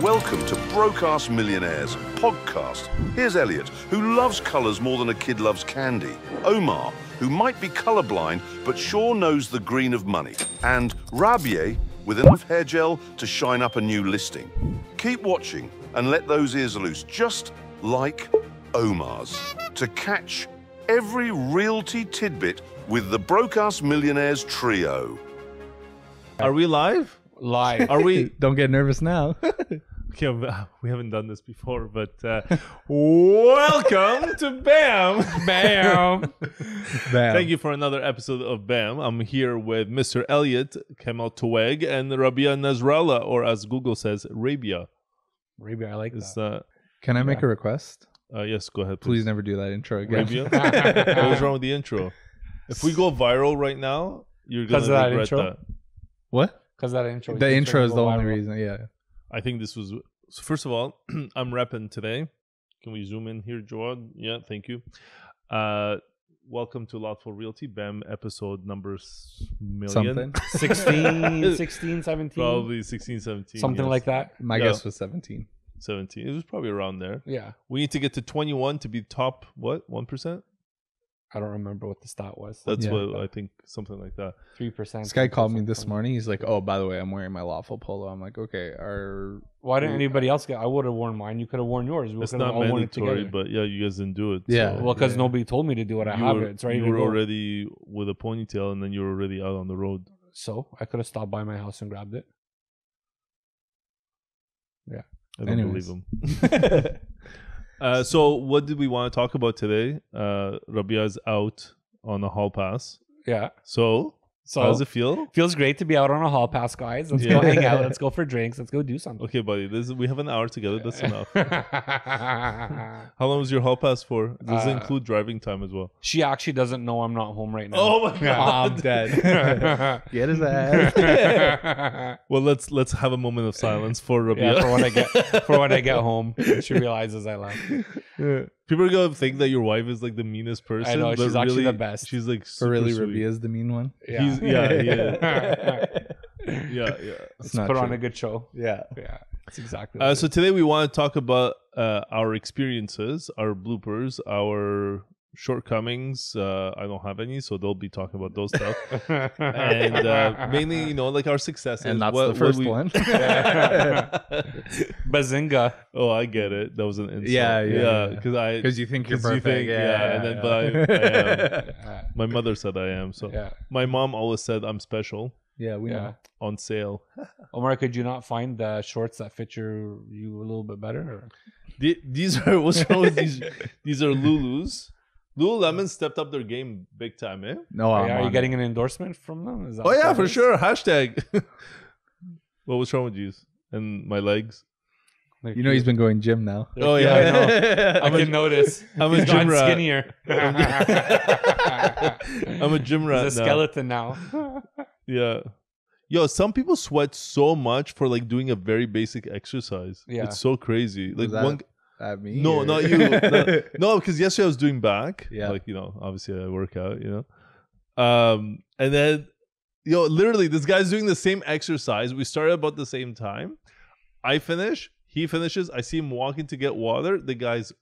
Welcome to Broke Ass Millionaires podcast. Here's Elliott, who loves colours more than a kid loves candy. Omar, who might be colourblind but sure knows the green of money. And Rabieh, with enough hair gel to shine up a new listing. Keep watching and let those ears loose, just like Omar's, to catch every realty tidbit with the Broke Ass Millionaires trio. Are we live? Live. Are we? Don't get nervous now. Okay, we haven't done this before, but uh, welcome to BAM. Bam. Bam. Thank you for another episode of BAM. I'm here with Mr. Elliott Kemal Toweg and Rabieh Nasrallah, or as Google says, Rabia. Rabia, I like Is that. uh, Can I make a request? uh, yes, go ahead, Please please. never do that intro again. Rabia. what was wrong with the intro? If we go viral right now, you're gonna 'Cause of that regret intro? that. What? Because that intro. The intro is the only viral. reason. Yeah. I think this was so first of all, I'm repping today. Can we zoom in here, Jawad? Yeah, thank you. Uh welcome to Lotful Realty BAM episode number s- million. Something. 16, 16, 17. Probably 16, 17. Something yes. like that. My Yeah. guess was 17. 17. It was probably around there. Yeah. We need to get to 21 to be top what? 1%? I don't remember what the stat was. That's Yeah. what I think something like that. 3%. This guy called me this morning. He's like, "Oh, by the way, I'm wearing my Lotful polo." I'm like, "Okay, are Why didn't anybody else get I would have worn mine. You could have worn yours. We It's not all worn it mandatory, but yeah, you guys didn't do it. Yeah. so- well, because Yeah. nobody told me to do it. I you have were, it. It's ready you were already with a ponytail and then you were already out on the road. So I could have stopped by my house and grabbed it. Yeah, I don't Anyways. believe him. uh, so, what did we want to talk about today? Uh, Rabieh is out on a hall pass. Yeah. So, So how does it feel? feels great to be out on a hall pass, guys. Let's Yeah. go hang out. Let's go for drinks. Let's go do something. Okay, buddy. This we have an hour together. That's enough. How long was your hall pass for? Does it Uh, include driving time as well? she actually doesn't know I'm not home right now. Oh my god! I'm dead. Get his ass. well, let's let's have a moment of silence for Rabieh. yeah, for when I get for when I get home, she realizes I left. Yeah. People are gonna think that your wife is like the meanest person. I know, but she's actually the best. She's like super really, sweet. Rabieh's the mean one. Yeah, He's- yeah, yeah. Yeah, yeah. It's Let's not put on a good show. Yeah. Yeah, that's exactly. Uh, what so it today we want to talk about uh, our experiences, our bloopers, our shortcomings. Uh, I don't have any, so they'll be talking about those stuff, and uh, mainly, you know, like our successes. And that's what- the first we- one. Bazinga. oh, I get it. That was an insult. Yeah, yeah, yeah. yeah. Because I, Because you think you're 'cause you perfect. think- yeah, yeah, and then- but I- I am. My mother said I am. So yeah, my mom always said I'm special yeah, we yeah. know. on sale. Omar, could you not find the shorts that fit your you a little bit better? Or? The- these are what's wrong with these? These are Lulus. Lululemon stepped up their game big time, eh? No, I'm are you on getting an endorsement from them? Is that Oh what yeah, that for is? sure. Hashtag. what was wrong with you and my legs? Like, You know he's been going gym now. Oh Yeah, yeah, I know. I I'm a- can notice. I'm a He's gym rat. skinnier. I'm a gym rat He's a now. skeleton now. Yeah. Yo, some people sweat so much for like doing a very basic exercise. Yeah. It's so crazy. Like Was that one At me? No, or- not you. No, no, because yesterday I was doing back. Yeah. Like, you know, obviously I work out, you know. Um, and then yo, literally this guy's doing the same exercise. We started about the same time. I finish, he finishes, I see him walking to get water. The guy's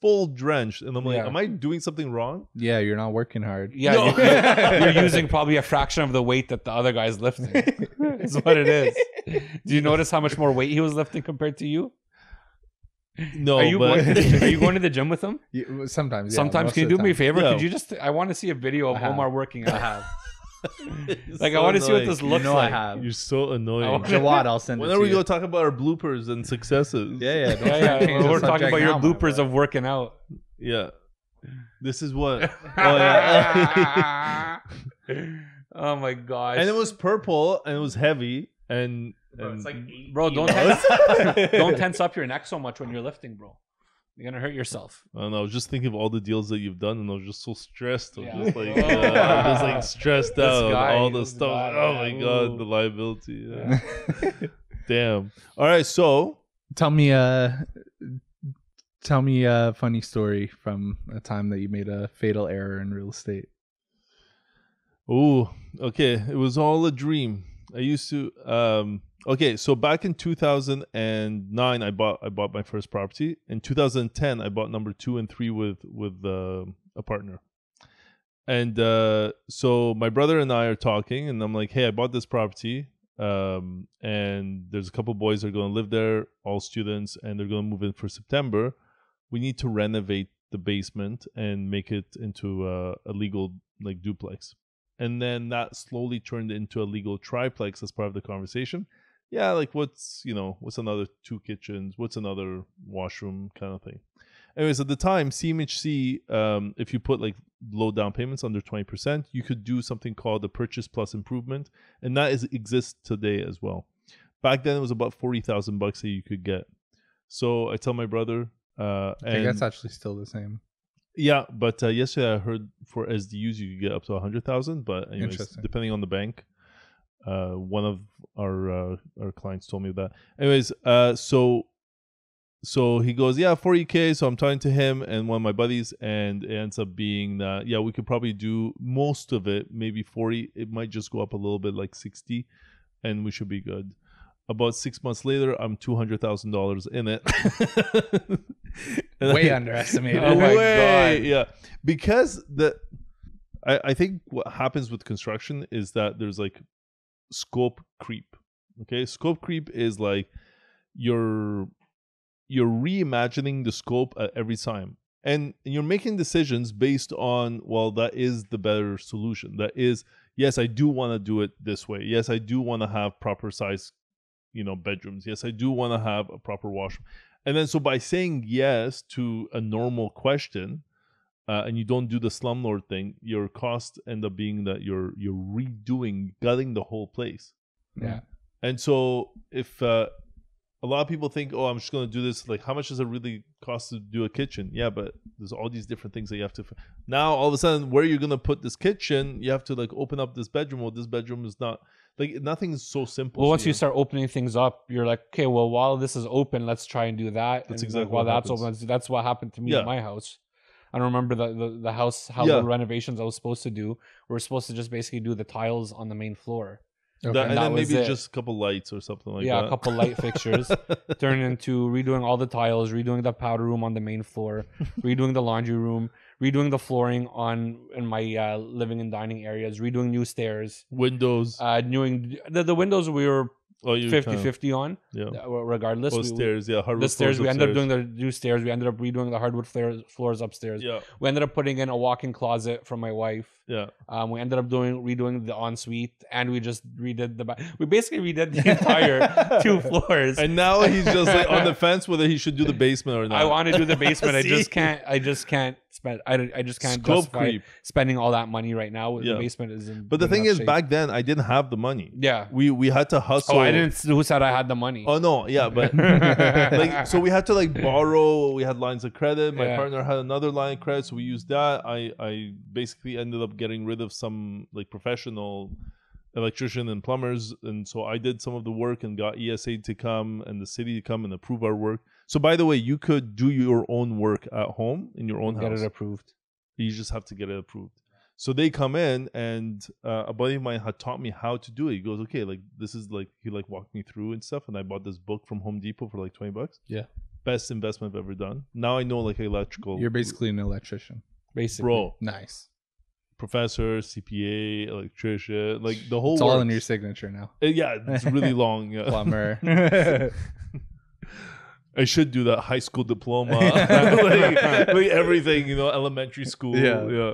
full drenched. And I'm like, Yeah. Am I doing something wrong? Yeah, you're not working hard. Yeah, No. you're, you're using probably a fraction of the weight that the other guy's lifting. Is what it is. Do you notice how much more weight he was lifting compared to you? No, are you but going, are you going to the gym with him? You- sometimes. yeah, Sometimes can you do the me a favor? Yeah. Could you just? I want to see a video of Omar working out. It's Like I want to see what this looks know I like. have. You're so annoying. want- Jawad, I'll send when it are we you. going to talk about our bloopers and successes? Yeah, yeah. Yeah, yeah. change the We're talking about your now, my bloopers of working out. Yeah. This is what. Oh yeah. oh my gosh. and it was purple and it was heavy and, and bro, don't tense, don't tense up your neck so much when you're lifting, bro. You're gonna hurt yourself. I don't know. I was just thinking of all the deals that you've done, and I was just so stressed. I was Yeah. just like, Oh. uh, I'm just like stressed out. guy, all the stuff. guy, oh my yeah. god, the liability. yeah. Damn. All right, so Tell me, uh, tell me a funny story from a time that you made a fatal error in real estate. Oh, okay. It was all a dream. I used to. Um, okay, so back in 2009, I bought I bought my first property. In 2010, I bought number two and three with with uh, a partner. And uh, so my brother and I are talking, and I'm like, "Hey, I bought this property, um, and there's a couple boys that are going to live there, all students, and they're going to move in for September. We need to renovate the basement and make it into a, a legal like duplex." And then that slowly turned into a legal triplex as part of the conversation. Yeah, like what's you know what's another two kitchens? What's another washroom kind of thing? Anyways, at the time, CMHC, um, if you put like low down payments under twenty percent, you could do something called the purchase plus improvement, and that is exists today as well. Back then, it was about forty thousand bucks that you could get. So I tell my brother, uh, I think and that's actually still the same. Yeah, but uh, yesterday I heard for SDUs you could get up to a hundred thousand, but anyways, Interesting. depending on the bank. Uh, one of our uh, our clients told me that. Anyways, uh, so so he goes, yeah, forty k. So I'm talking to him and one of my buddies, and it ends up being that yeah, we could probably do most of it, maybe forty. It might just go up a little bit, like sixty, and we should be good. About six months later, I'm two hundred thousand dollars in it. Way I- underestimated. Oh my Way- God. Yeah, because the I, I think what happens with construction is that there's like scope creep. Okay, scope creep is like you're you're reimagining the scope at every time, and you're making decisions based on well, that is the better solution. That is yes, I do want to do it this way. Yes, I do want to have proper size, you know, bedrooms. Yes, I do want to have a proper washroom. And then so by saying yes to a normal question, uh, and you don't do the slumlord thing, your costs end up being that you're you're redoing, gutting the whole place. Yeah. And so if uh, a lot of people think, oh, I'm just going to do this, like how much does it really cost to do a kitchen? Yeah, but there's all these different things that you have to. f- Now all of a sudden, where are you're going to put this kitchen, you have to like open up this bedroom. Well, this bedroom is not like nothing's so simple. Well, once you start opening things up, you're like, okay, well, while this is open, let's try and do that. That's and exactly like, while what that's happens. open, that's- that's what happened to me Yeah. at my house. I don't remember the, the, the house, how Yeah. the renovations I was supposed to do. We were supposed to just basically do the tiles on the main floor. That- Okay. and that then maybe it. just a couple lights or something like yeah, that. a couple light fixtures. Turn into redoing all the tiles, redoing the powder room on the main floor, redoing the laundry room, redoing the flooring on in my uh, living and dining areas, redoing new stairs, Windows. uh, doing the, the windows we were oh, you 50 kind of- 50 on, Yeah. uh, regardless. Oh, we- stairs. Yeah. Hardwood the stairs we ended up doing the new stairs we ended up redoing the hardwood floors, floors upstairs Yeah. we ended up putting in a walk-in closet for my wife Yeah. um, we ended up doing redoing the ensuite and we just redid the ba- we basically redid the entire two floors And now he's just like on the fence whether he should do the basement or not. i want to do the basement i just can't i just can't spend i, I just can't Scope justify creep. spending all that money right now Yeah. the basement is in But the thing is, shape. back then I didn't have the money. yeah We we had to hustle. oh i didn't who said i had the money Oh no, yeah, but like so we had to like borrow. We had lines of credit. My Yeah. partner had another line of credit, so we used that. I I basically ended up getting rid of some like professional electrician and plumbers, and so I did some of the work and got ESA to come and the city to come and approve our work. So by the way, you could do your own work at home in your own get house. Get it approved You just have to get it approved. So they come in, and uh, a buddy of mine had taught me how to do it. He goes, "Okay, like this is like he like walked me through and stuff." And I bought this book from Home Depot for like twenty bucks. Yeah. best investment I've ever done. Now I know like electrical. You're basically an electrician. basically bro, Nice. professor, CPA, electrician, like the whole. It's all in your signature now. Uh, yeah, it's really long. Plumber. I should do that high school diploma, like, like everything, you know, elementary school. Yeah. yeah.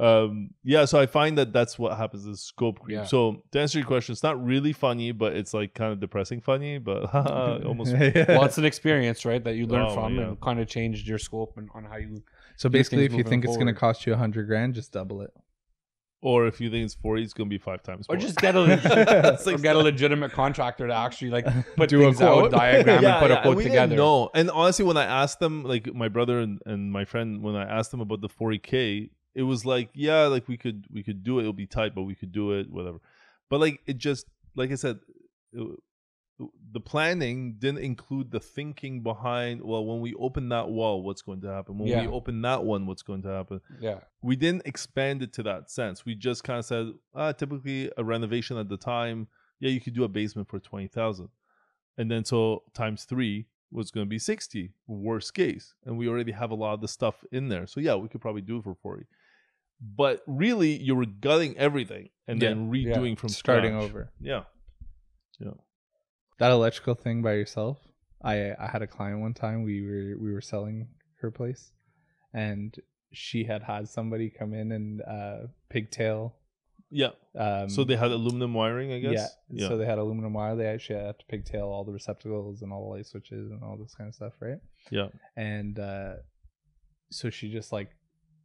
Um, yeah, so I find that that's what happens is scope creep. Yeah. So to answer your question, it's not really funny, but it's like kind of depressing funny, but almost. well it's an experience right that you learn Oh, from yeah. and kind of changed your scope and on how you so basically, if you moving think it's going to cost you a hundred grand, just double it. Or if you think it's 40, it's going to be five times or more. just get a leg- or get a legitimate contractor to actually like put Do a things out, quote. diagram, and put a quote we together. No, and honestly, when I asked them, like my brother and, and my friend, when I asked them about the 40k, it was like, yeah, like we could we could do it. It'll be tight, but we could do it, whatever. But like it just like I said, it, the planning didn't include the thinking behind. Well, when we open that wall, what's going to happen? When Yeah. we open that one, what's going to happen? Yeah. we didn't expand it to that sense. We just kind of said, ah, typically a renovation at the time, yeah, you could do a basement for twenty thousand, and then so times three was going to be sixty, worst case, and we already have a lot of the stuff in there. So yeah, we could probably do it for forty. But really, you were gutting everything and Yeah. then redoing from starting scratch. over. Yeah, yeah, That electrical thing by yourself. I I had a client one time. We were we were selling her place, and she had had somebody come in and uh, pigtail. yeah. Um, so they had aluminum wiring, I guess. Yeah. So they had aluminum wire. They actually had to pigtail all the receptacles and all the light switches and all this kind of stuff, right? yeah. And uh, so she just like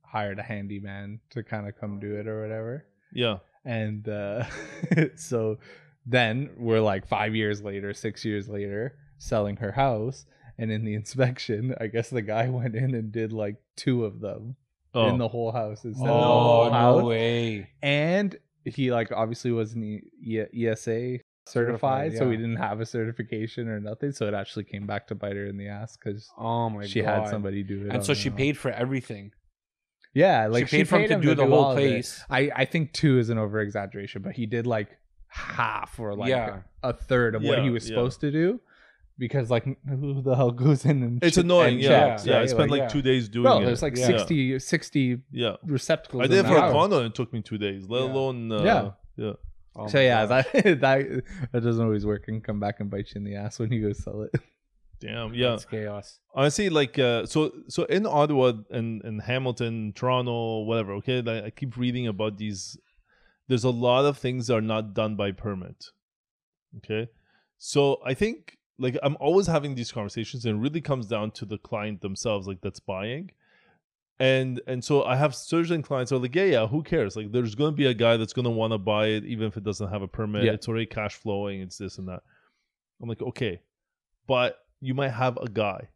hired a handyman to kind of come do it or whatever. Yeah. And uh, so then we're like five years later, six years later, selling her house. And in the inspection, I guess the guy went in and did like two of them Oh, in the whole house instead of the Oh whole no house way. and he like obviously wasn't E- ESA certified, Certified, so we didn't have a certification or nothing. So it actually came back to bite her in the ass because Oh my she god. had somebody do it. And so she own. paid for everything. Yeah, like she paid for him to him do the whole place. I I think two is an over exaggeration, but he did like half or like Yeah. a third of what he was yeah. supposed to do. Because like who the hell goes in and it's che- annoying. and Yeah, checks, yeah. I spent like, yeah. two days doing bro, it. there's like yeah. 60, 60 Yeah. receptacles. I did it for a condo and it took me two days, let Yeah. alone uh, Yeah. yeah. Oh so yeah, God. that that that doesn't always work and come back and bite you in the ass when you go sell it. Damn, yeah. That's chaos. Honestly, like uh, so so in Ottawa and and Hamilton, Toronto, whatever. Okay, like, I keep reading about these. There's a lot of things that are not done by permit. Okay, so I think like I'm always having these conversations, and it really comes down to the client themselves, like that's buying. And and so I have certain clients who are like, yeah, yeah, who cares? Like, there's going to be a guy that's going to want to buy it, even if it doesn't have a permit. Yeah. It's already cash flowing. It's this and that. I'm like, okay, but you might have a guy.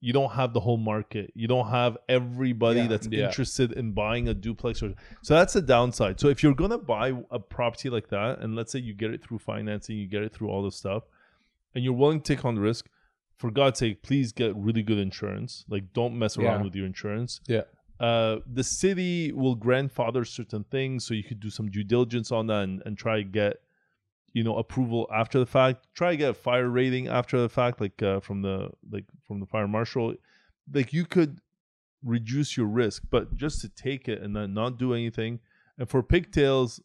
You don't have the whole market. You don't have everybody Yeah. that's Yeah. interested in buying a duplex or so that's the downside. So if you're gonna buy a property like that, and let's say you get it through financing, you get it through all this stuff, and you're willing to take on the risk, for God's sake, please get really good insurance. Like don't mess around Yeah. with your insurance. Yeah. Uh, the city will grandfather certain things, so you could do some due diligence on that and, and try to get, you know, approval after the fact. Try to get a fire rating after the fact, like uh, from the like from the fire marshal. Like you could reduce your risk, but just to take it and then not do anything. And for pigtails,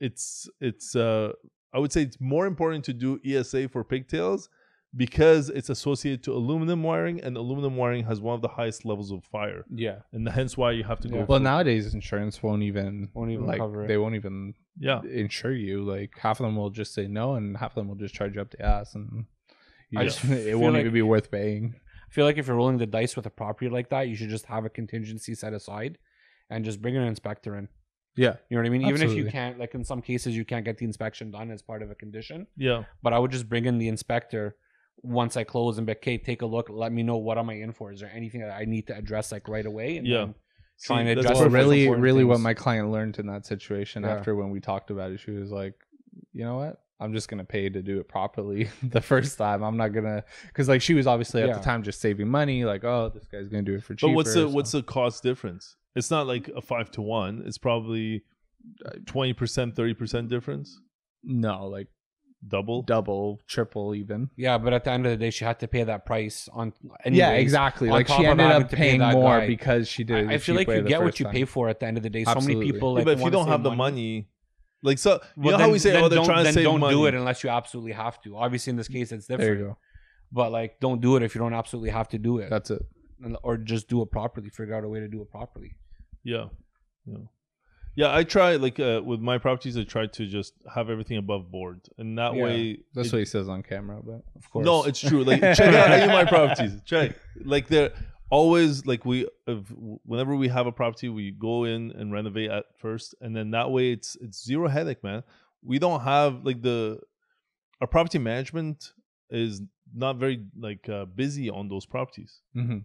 it's it's uh I would say it's more important to do ESA for pigtails because it's associated to aluminum wiring and aluminum wiring has one of the highest levels of fire Yeah. and hence why you have to go Yeah. for Well, nowadays insurance won't even Won't even like cover it. they won't even yeah insure you. Like half of them will just say no, and half of them will just charge you up the ass, and you I just, just it won't like- even be worth paying. I feel like if you're rolling the dice with a property like that, you should just have a contingency set aside and just bring an inspector in. Yeah. You know what I mean? Even if you can't, like in some cases, you can't get the inspection done as part of a condition. yeah But I would just bring in the inspector once I close and be like, okay, take a look. Let me know what am I in for. Is there anything that I need to address like right away? And Yeah. then trying to address Well, the really, important really, what my client learned in that situation Yeah. after when we talked about it, she was like, you know what? I'm just gonna pay to do it properly the first time. I'm not gonna because like she was obviously at Yeah. the time just saving money. Like, oh, this guy's gonna do it for but cheaper. what's the so- what's the cost difference it's not like a five to one it's probably uh, 20% 30% difference no like double double, triple, even. Yeah, but at the end of the day, she had to pay that price on. yeah, exactly. on Like she ended up to pay paying more guy. because she did. it I, I feel like you get what you time. pay for at the end of the day. So many people Yeah, but if you don't have save the money like so you know how we say oh they're don't, trying to then save don't money do it unless you absolutely have to. Obviously, in this case, it's different. There you go. But like, don't do it if you don't absolutely have to do it, That's it. And- or just do it properly. Figure out a way to do it properly. Yeah, yeah, yeah. I try like uh, with my properties. I try to just have everything above board, and that Yeah, way. That's it- what he says on camera. But Of course. No, it's true. Like check out any of my properties. Check. Like they're always like we. If, whenever we have a property, we go in and renovate at first, and then that way it's it's zero headache, man. We don't have like the our property management is not very like uh, busy on those properties. Mhm.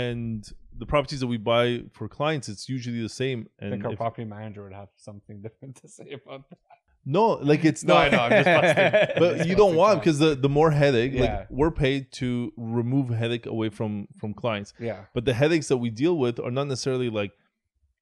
And the properties that we buy for clients it's usually the same I and think our if- property manager would have something different to say about that. No, like it's No, not. I know. I'm just busting. but Just you don't want because the the more headache, Yeah. like we're paid to remove headache away from from clients. Yeah. But the headaches that we deal with are not necessarily like,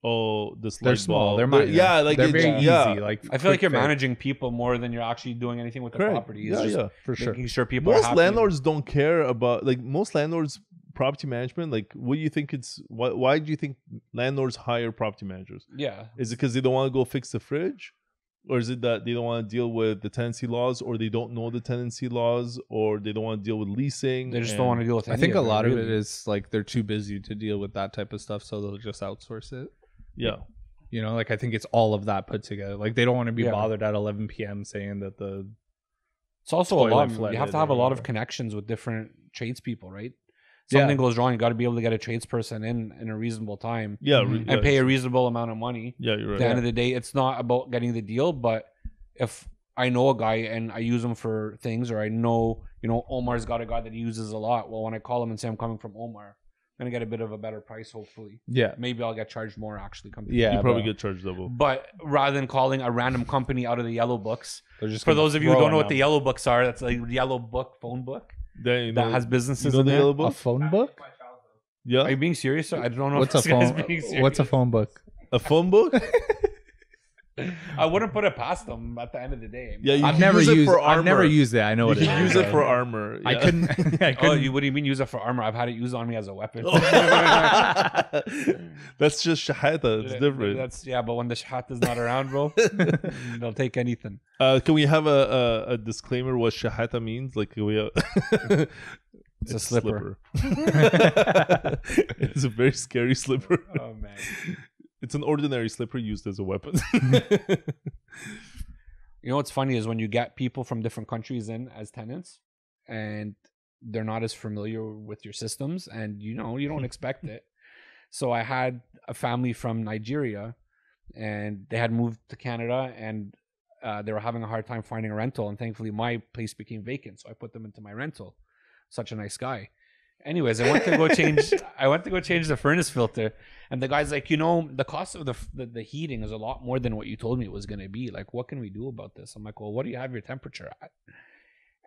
oh, this They're light small. bulb. They're minor. yeah, like they're it's- very yeah. easy. Like I feel like you're fix. managing people more than you're actually doing anything with the Correct. property. It's Yeah, just yeah. for sure. making sure people are Most happy. landlords don't care about like most landlords property management. Like, what do you think it's? Why, why do you think landlords hire property managers? Yeah. Is it because they don't want to go fix the fridge? Or is it that they don't want to deal with the tenancy laws, or they don't know the tenancy laws, or they don't want to deal with leasing? They just don't want to deal with I think a of lot of it really. is like they're too busy to deal with that type of stuff, so they'll just outsource it. Yeah, You know, like I think it's all of that put together. Like they don't want to be Yeah. bothered at 11 p.m. saying that the It's also a toilet lot. You have to have a lot of connections with different tradespeople, right? Yeah. Something goes wrong, you got to be able to get a tradesperson in in a reasonable time yeah, Mhm. re- and yeah, pay a reasonable amount of money. Yeah, you're At right. the end of the day, it's not about getting the deal, but if I know a guy and I use him for things, or I know, you know, Omar's got a guy that he uses a lot. Well, when I call him and say I'm coming from Omar, I'm gonna get a bit of a better price, hopefully. yeah Maybe I'll get charged more actually. Come yeah you probably bro. get charged double. But rather than calling a random company out of the yellow books, just for those of you who don't know a what the yellow books are, that's a yellow book phone book Then you that know- has you businesses know in the there. yellow a phone book. Yeah, Are you being serious? Sir? I don't know What's if a phone? being serious. What's a phone book? a phone book. I wouldn't put it past them at the end of the day. Yeah, you I've can never use it used. for I've never used it. I know you what it can is. use it for armor. I couldn't. I Oh, couldn't. you what do you mean use it for armor? I've had it used on me as a weapon. That's just shahada. It's Yeah, different. That's yeah, but when the shahad is not around, bro, they'll take anything. Uh, can we have a, a, a disclaimer what shahata means? Like, can we? Uh, It's a slipper. slipper. it's a very scary slipper. Oh man. It's an ordinary slipper used as a weapon. You know what's funny is when you get people from different countries in as tenants, and they're not as familiar with your systems, and you know you don't expect it. So I had a family from Nigeria, and they had moved to Canada, and uh, they were having a hard time finding a rental, and thankfully my place became vacant, so I put them into my rental. Such a nice guy. Anyways, I went to go change. I went to go change the furnace filter, and the guy's like, you know, the cost of the, the the heating is a lot more than what you told me it was gonna be. Like, what can we do about this? I'm like, well, what do you have your temperature at?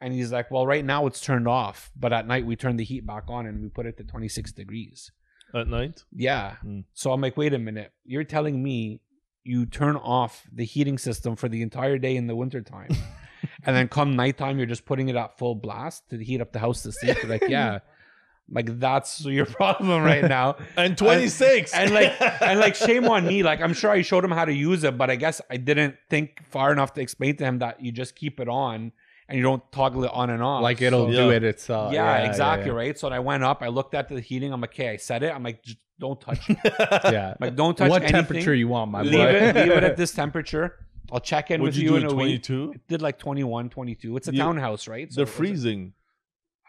And he's like, well, right now it's turned off, but at night we turn the heat back on and we put it to 26 degrees. At night? Yeah. Mm. So I'm like, wait a minute. You're telling me you turn off the heating system for the entire day in the wintertime. and then come nighttime, you're just putting it at full blast to heat up the house to sleep. They're like, yeah. Like that's your problem right now. And 26. And like and like shame on me. Like I'm sure I showed him how to use it, but I guess I didn't think far enough to explain to him that you just keep it on and you don't toggle it on and off. like it'll So- do Yeah. it itself. yeah, exactly yeah. right. So I went up, I looked at the heating. I'm like, okay, I set it. I'm like, just don't touch it. Yeah. Like, don't touch what anything. temperature you want, my leave boy? it, leave it at this temperature. I'll check in Would with you you, do in it a week. 22? It did like 21, 22. It's a You- townhouse, right? So They're it freezing.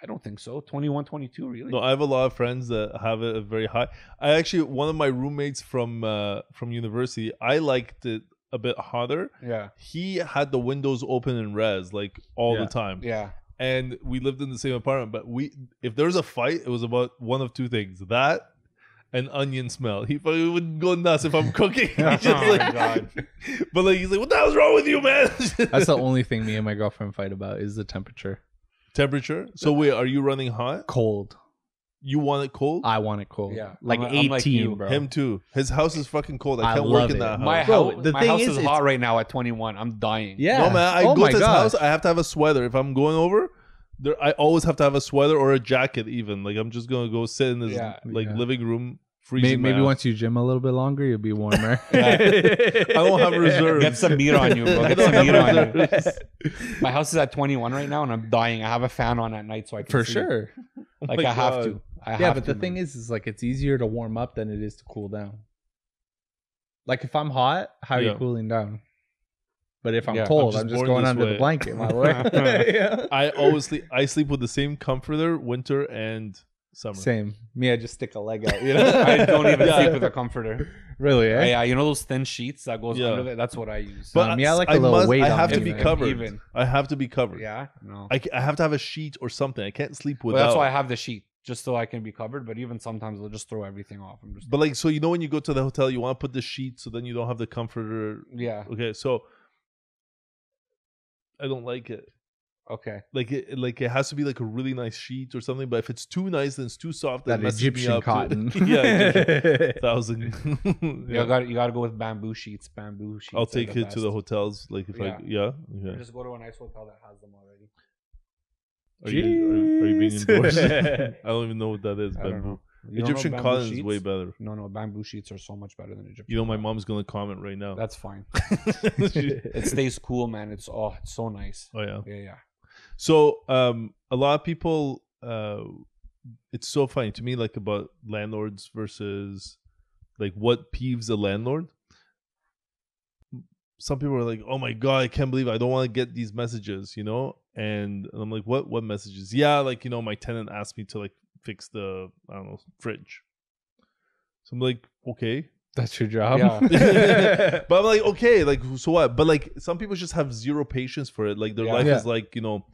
I don't think so. 21, 22, really? No, I have a lot of friends that have a very high. I actually one of my roommates from uh, from university. I liked it a bit hotter. yeah, He had the windows open in res like all Yeah. the time, yeah. and we lived in the same apartment. But we, if there was a fight, it was about one of two things: that and onion smell. He probably would go nuts if I'm cooking. He's Oh my like- God. But like he's like, "What the hell's wrong with you, man?" That's the only thing me and my girlfriend fight about is the temperature. Temperature. So wait, are you running hot? Cold. You want it cold? I want it cold. Yeah. Like I'm- I'm like 18, you. bro. Him too. His house is fucking cold. I I can't love work in it. that house. My, Bro, house, the my thing house is, is, it's- hot right now at 21. I'm dying. Yeah. No man, I Oh go my to his gosh. house. I have to have a sweater. If I'm going over, there I always have to have a sweater or a jacket. Even like I'm just gonna go sit in his Yeah. like Yeah. living room, Maybe, freezing. my maybe once you gym a little bit longer, you'll be warmer. I won't have reserves. Get some meat on you, bro. Get some meat on you. My house is at 21 right now, and I'm dying. I have a fan on at night, so I can For sleep. sure. Like oh my I have God. to. I Yeah, have but to, the thing is, is like it's easier to warm up than it is to cool down. Like if I'm hot, how are Yeah. you cooling down? But if I'm Yeah, I'm cold, just I'm just, going under way. the blanket, my boy. Yeah. I always sleep. I sleep with the same comforter, winter and summer. Same. Me, I just stick a leg out. You know? I don't even Yeah. sleep with a comforter. really. Eh? Yeah, you know those thin sheets that goes Yeah. under there. That's what I use. But Um, yeah, I like a little must, weight I have it, to be man. covered. Even. I have to be covered. yeah, no. I, I have to have a sheet or something. I can't sleep Well, without. that's why I have the sheet, just so I can be covered. But even sometimes they'll just throw everything off. I'm just But like, so you know, when you go to the hotel, you want to put the sheet so then you don't have the comforter. yeah. Okay, so I don't like it. Okay. Like it, like it has to be like a really nice sheet or something. But if it's too nice, then it's too soft. that That messes me Egyptian up too. cotton. yeah, Egyptian thousand. You got you got to go with bamboo sheets. Bamboo sheets. I'll take the it to the hotels. Like if I yeah. Or Okay. Just go to a nice hotel that has them already. Are you, are, are you being Jeez. endorsed? I don't even know what that is. I don't Bamboo. know. You don't know Egyptian bamboo cotton is way better. No, no, bamboo sheets are so much better than Egyptian. You know, my cotton. mom's gonna comment right now. That's fine. It stays cool, man. It's oh, it's so nice. oh yeah. Yeah, yeah. So um, a lot of people, uh, it's so funny to me, like about landlords versus like what peeves a landlord. Some people are like, "Oh my god, I can't believe I don't want to get these messages," you know. And I'm like, "What? What messages?" Yeah, like you know, my tenant asked me to like fix the I don't know fridge. So I'm like, okay, That's your job. Yeah. but I'm like, okay, like so what? But like some people just have zero patience for it. Like their Yeah. life Yeah. is like, you know,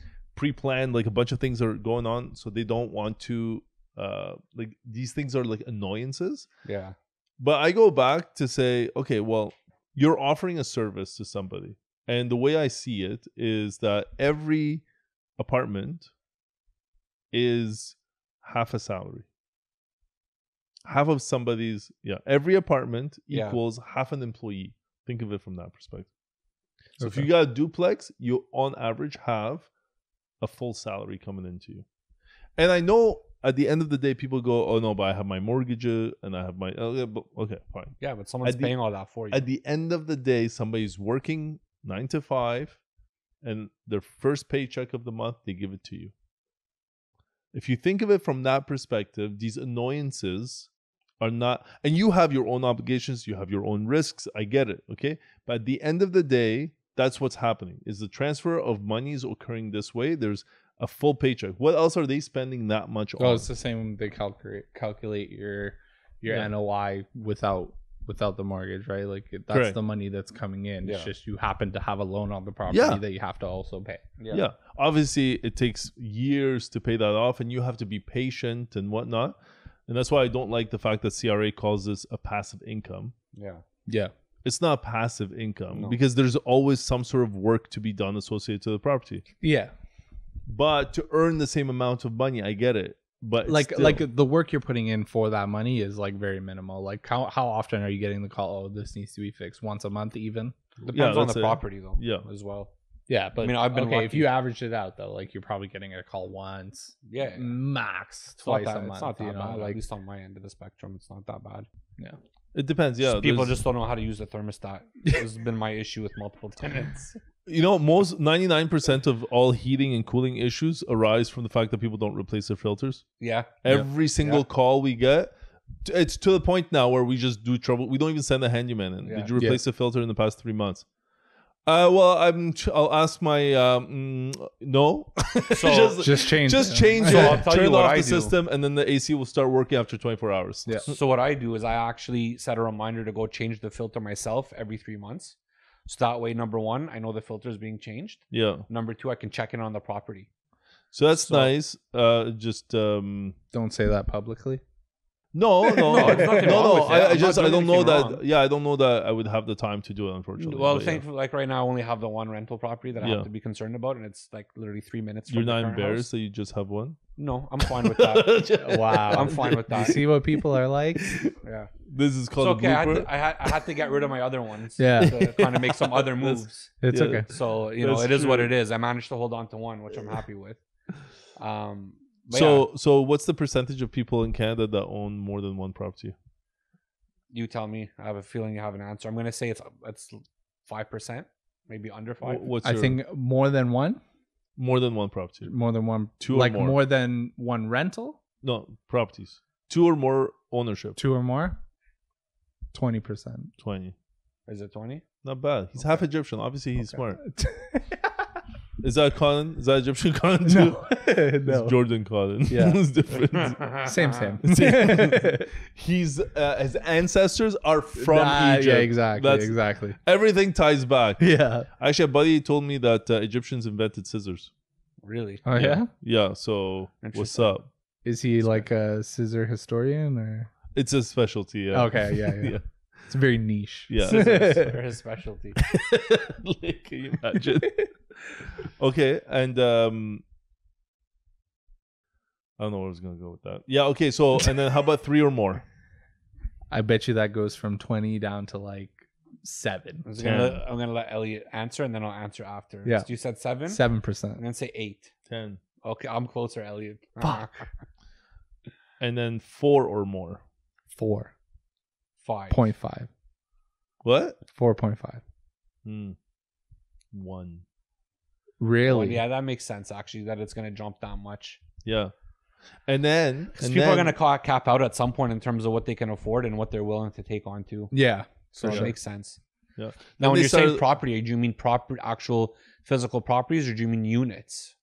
pre-planned, like a bunch of things are going on. So they don't want to uh like these things are like annoyances. Yeah. But I go back to say, okay, well, you're offering a service to somebody. And the way I see it is that every apartment is half a salary. Half of somebody's, yeah, every apartment Yeah. equals half an employee. Think of it from that perspective. So if you got a duplex, you on average have a full salary coming into you. And I know at the end of the day, people go, "Oh no, but I have my mortgage and I have my oh, okay, but, okay, fine." Yeah, but someone's At the- paying all that for you. At the end of the day, somebody's working nine to five, and their first paycheck of the month, they give it to you. If you think of it from that perspective, these annoyances are not, and you have your own obligations, you have your own risks. I get it, okay. But at the end of the day, that's what's happening. Is the transfer of money is occurring this way? There's a full paycheck. What else are they spending that much Well, on? it's the same. They calculate calculate your your Yeah. NOI without without the mortgage, right? Like that's Correct. the money that's coming in. It's just you happen to have a loan on the property Yeah. that you have to also pay. yeah. obviously it takes years to pay that off and you have to be patient and whatnot and that's why i don't like the fact that cra calls this a passive income Yeah. Yeah. It's not passive income No. because there's always some sort of work to be done associated to the property Yeah. but to earn the same amount of money i get it but like still- like the work you're putting in for that money is like very minimal. Like how how often are you getting the call? Oh, this needs to be fixed once a month, even. Depends Yeah, on the it. property though. Yeah. As well. Yeah, but I mean, I've been okay. If you average it out though, like you're probably getting a call once, Yeah. max twice that, a month. it's not that you know, bad. like At least on my end of the spectrum, it's not that bad. It depends yeah Just people there's- just don't know how to use the thermostat. this has been my issue with multiple tenants. you know most 99% of all heating and cooling issues arise from the fact that people don't replace their filters Yeah. Every single call we get, t- it's to the point now where we just do trouble. We don't even send a handyman in. Yeah. Did you replace the filter in the past three months? Uh, well, I'm. ch- I'll ask my. Um, no. So just, just change. just it. change So it. I'll tell turn you off what the do. system, and then the AC will start working after 24 hours. Yeah. So what I do is I actually set a reminder to go change the filter myself every three months. So that way, number one, I know the filter is being changed. Yeah. Number two, I can check in on the property. So that's So- nice. Uh, just um, Don't say that publicly. no, no, No, no, no. wrong with it. I, I just I don't know that. wrong. Yeah, I don't know that I would have the time to do it. Unfortunately. Well, But yeah. thankfully, like right now, I only have the one rental property that I Yeah. have to be concerned about, and it's like literally three minutes. you're from the not embarrassed house. that you just have one. No, I'm fine with that. Wow. I'm fine with You that. see what people are like? Yeah, This is it's called okay. a I had, to, I had I had to get rid of my other ones. Yeah. to kind of make some other moves. It's Yeah. okay. So you know, That's it is what it is. I managed to hold on to one, which I'm happy with. Um, but so yeah, so what's the percentage of people in Canada that own more than one property? you tell me. I have a feeling you have an answer. I'm gonna say it's it's five percent, maybe under five. Wh- What's I your- think more than one, more than one property. more than one, Two or more like more. more. than one rental, No properties. Two or more ownership. two or more, twenty percent. Twenty. Is it twenty? Not bad. He's half Egyptian. Obviously, he's Okay. smart. Is that Colin? Is that Egyptian Colin too? no, no. It's Jordan Colin. Yeah. it's different. Same, same. he's uh, his ancestors are from Nah, Egypt. Yeah, exactly, That's- exactly. Everything ties back. Yeah. Actually, a buddy told me that uh, Egyptians invented scissors. really? Oh yeah. Yeah. So what's up? Is he like a scissor historian or? It's a specialty. Yeah. Okay, yeah, yeah. It's very niche. Yeah. Scissors are his specialty. like, can you imagine? okay, and um, I don't know where I was gonna go with that. Yeah. Okay. So and then how about three or more? I bet you that goes from 20 down to like seven. I'm gonna, let, I'm gonna let Elliott answer, and then I'll answer after. Yeah. So you said seven. Seven I'm percent. gonna say eight. Ten. Okay, I'm closer, Elliott. Fuck. And then four or more. Four Five. point five. What? Four point five. Hmm. One. Really? Yeah, that makes sense actually. That it's gonna jump that much. Yeah. And then Because and people are gonna ca- cap out at some point in terms of what they can afford and what they're willing to take on too. Yeah. So it sure. makes sense. Yeah. Now, Then when you're saying property, do you mean proper actual physical properties, or do you mean units,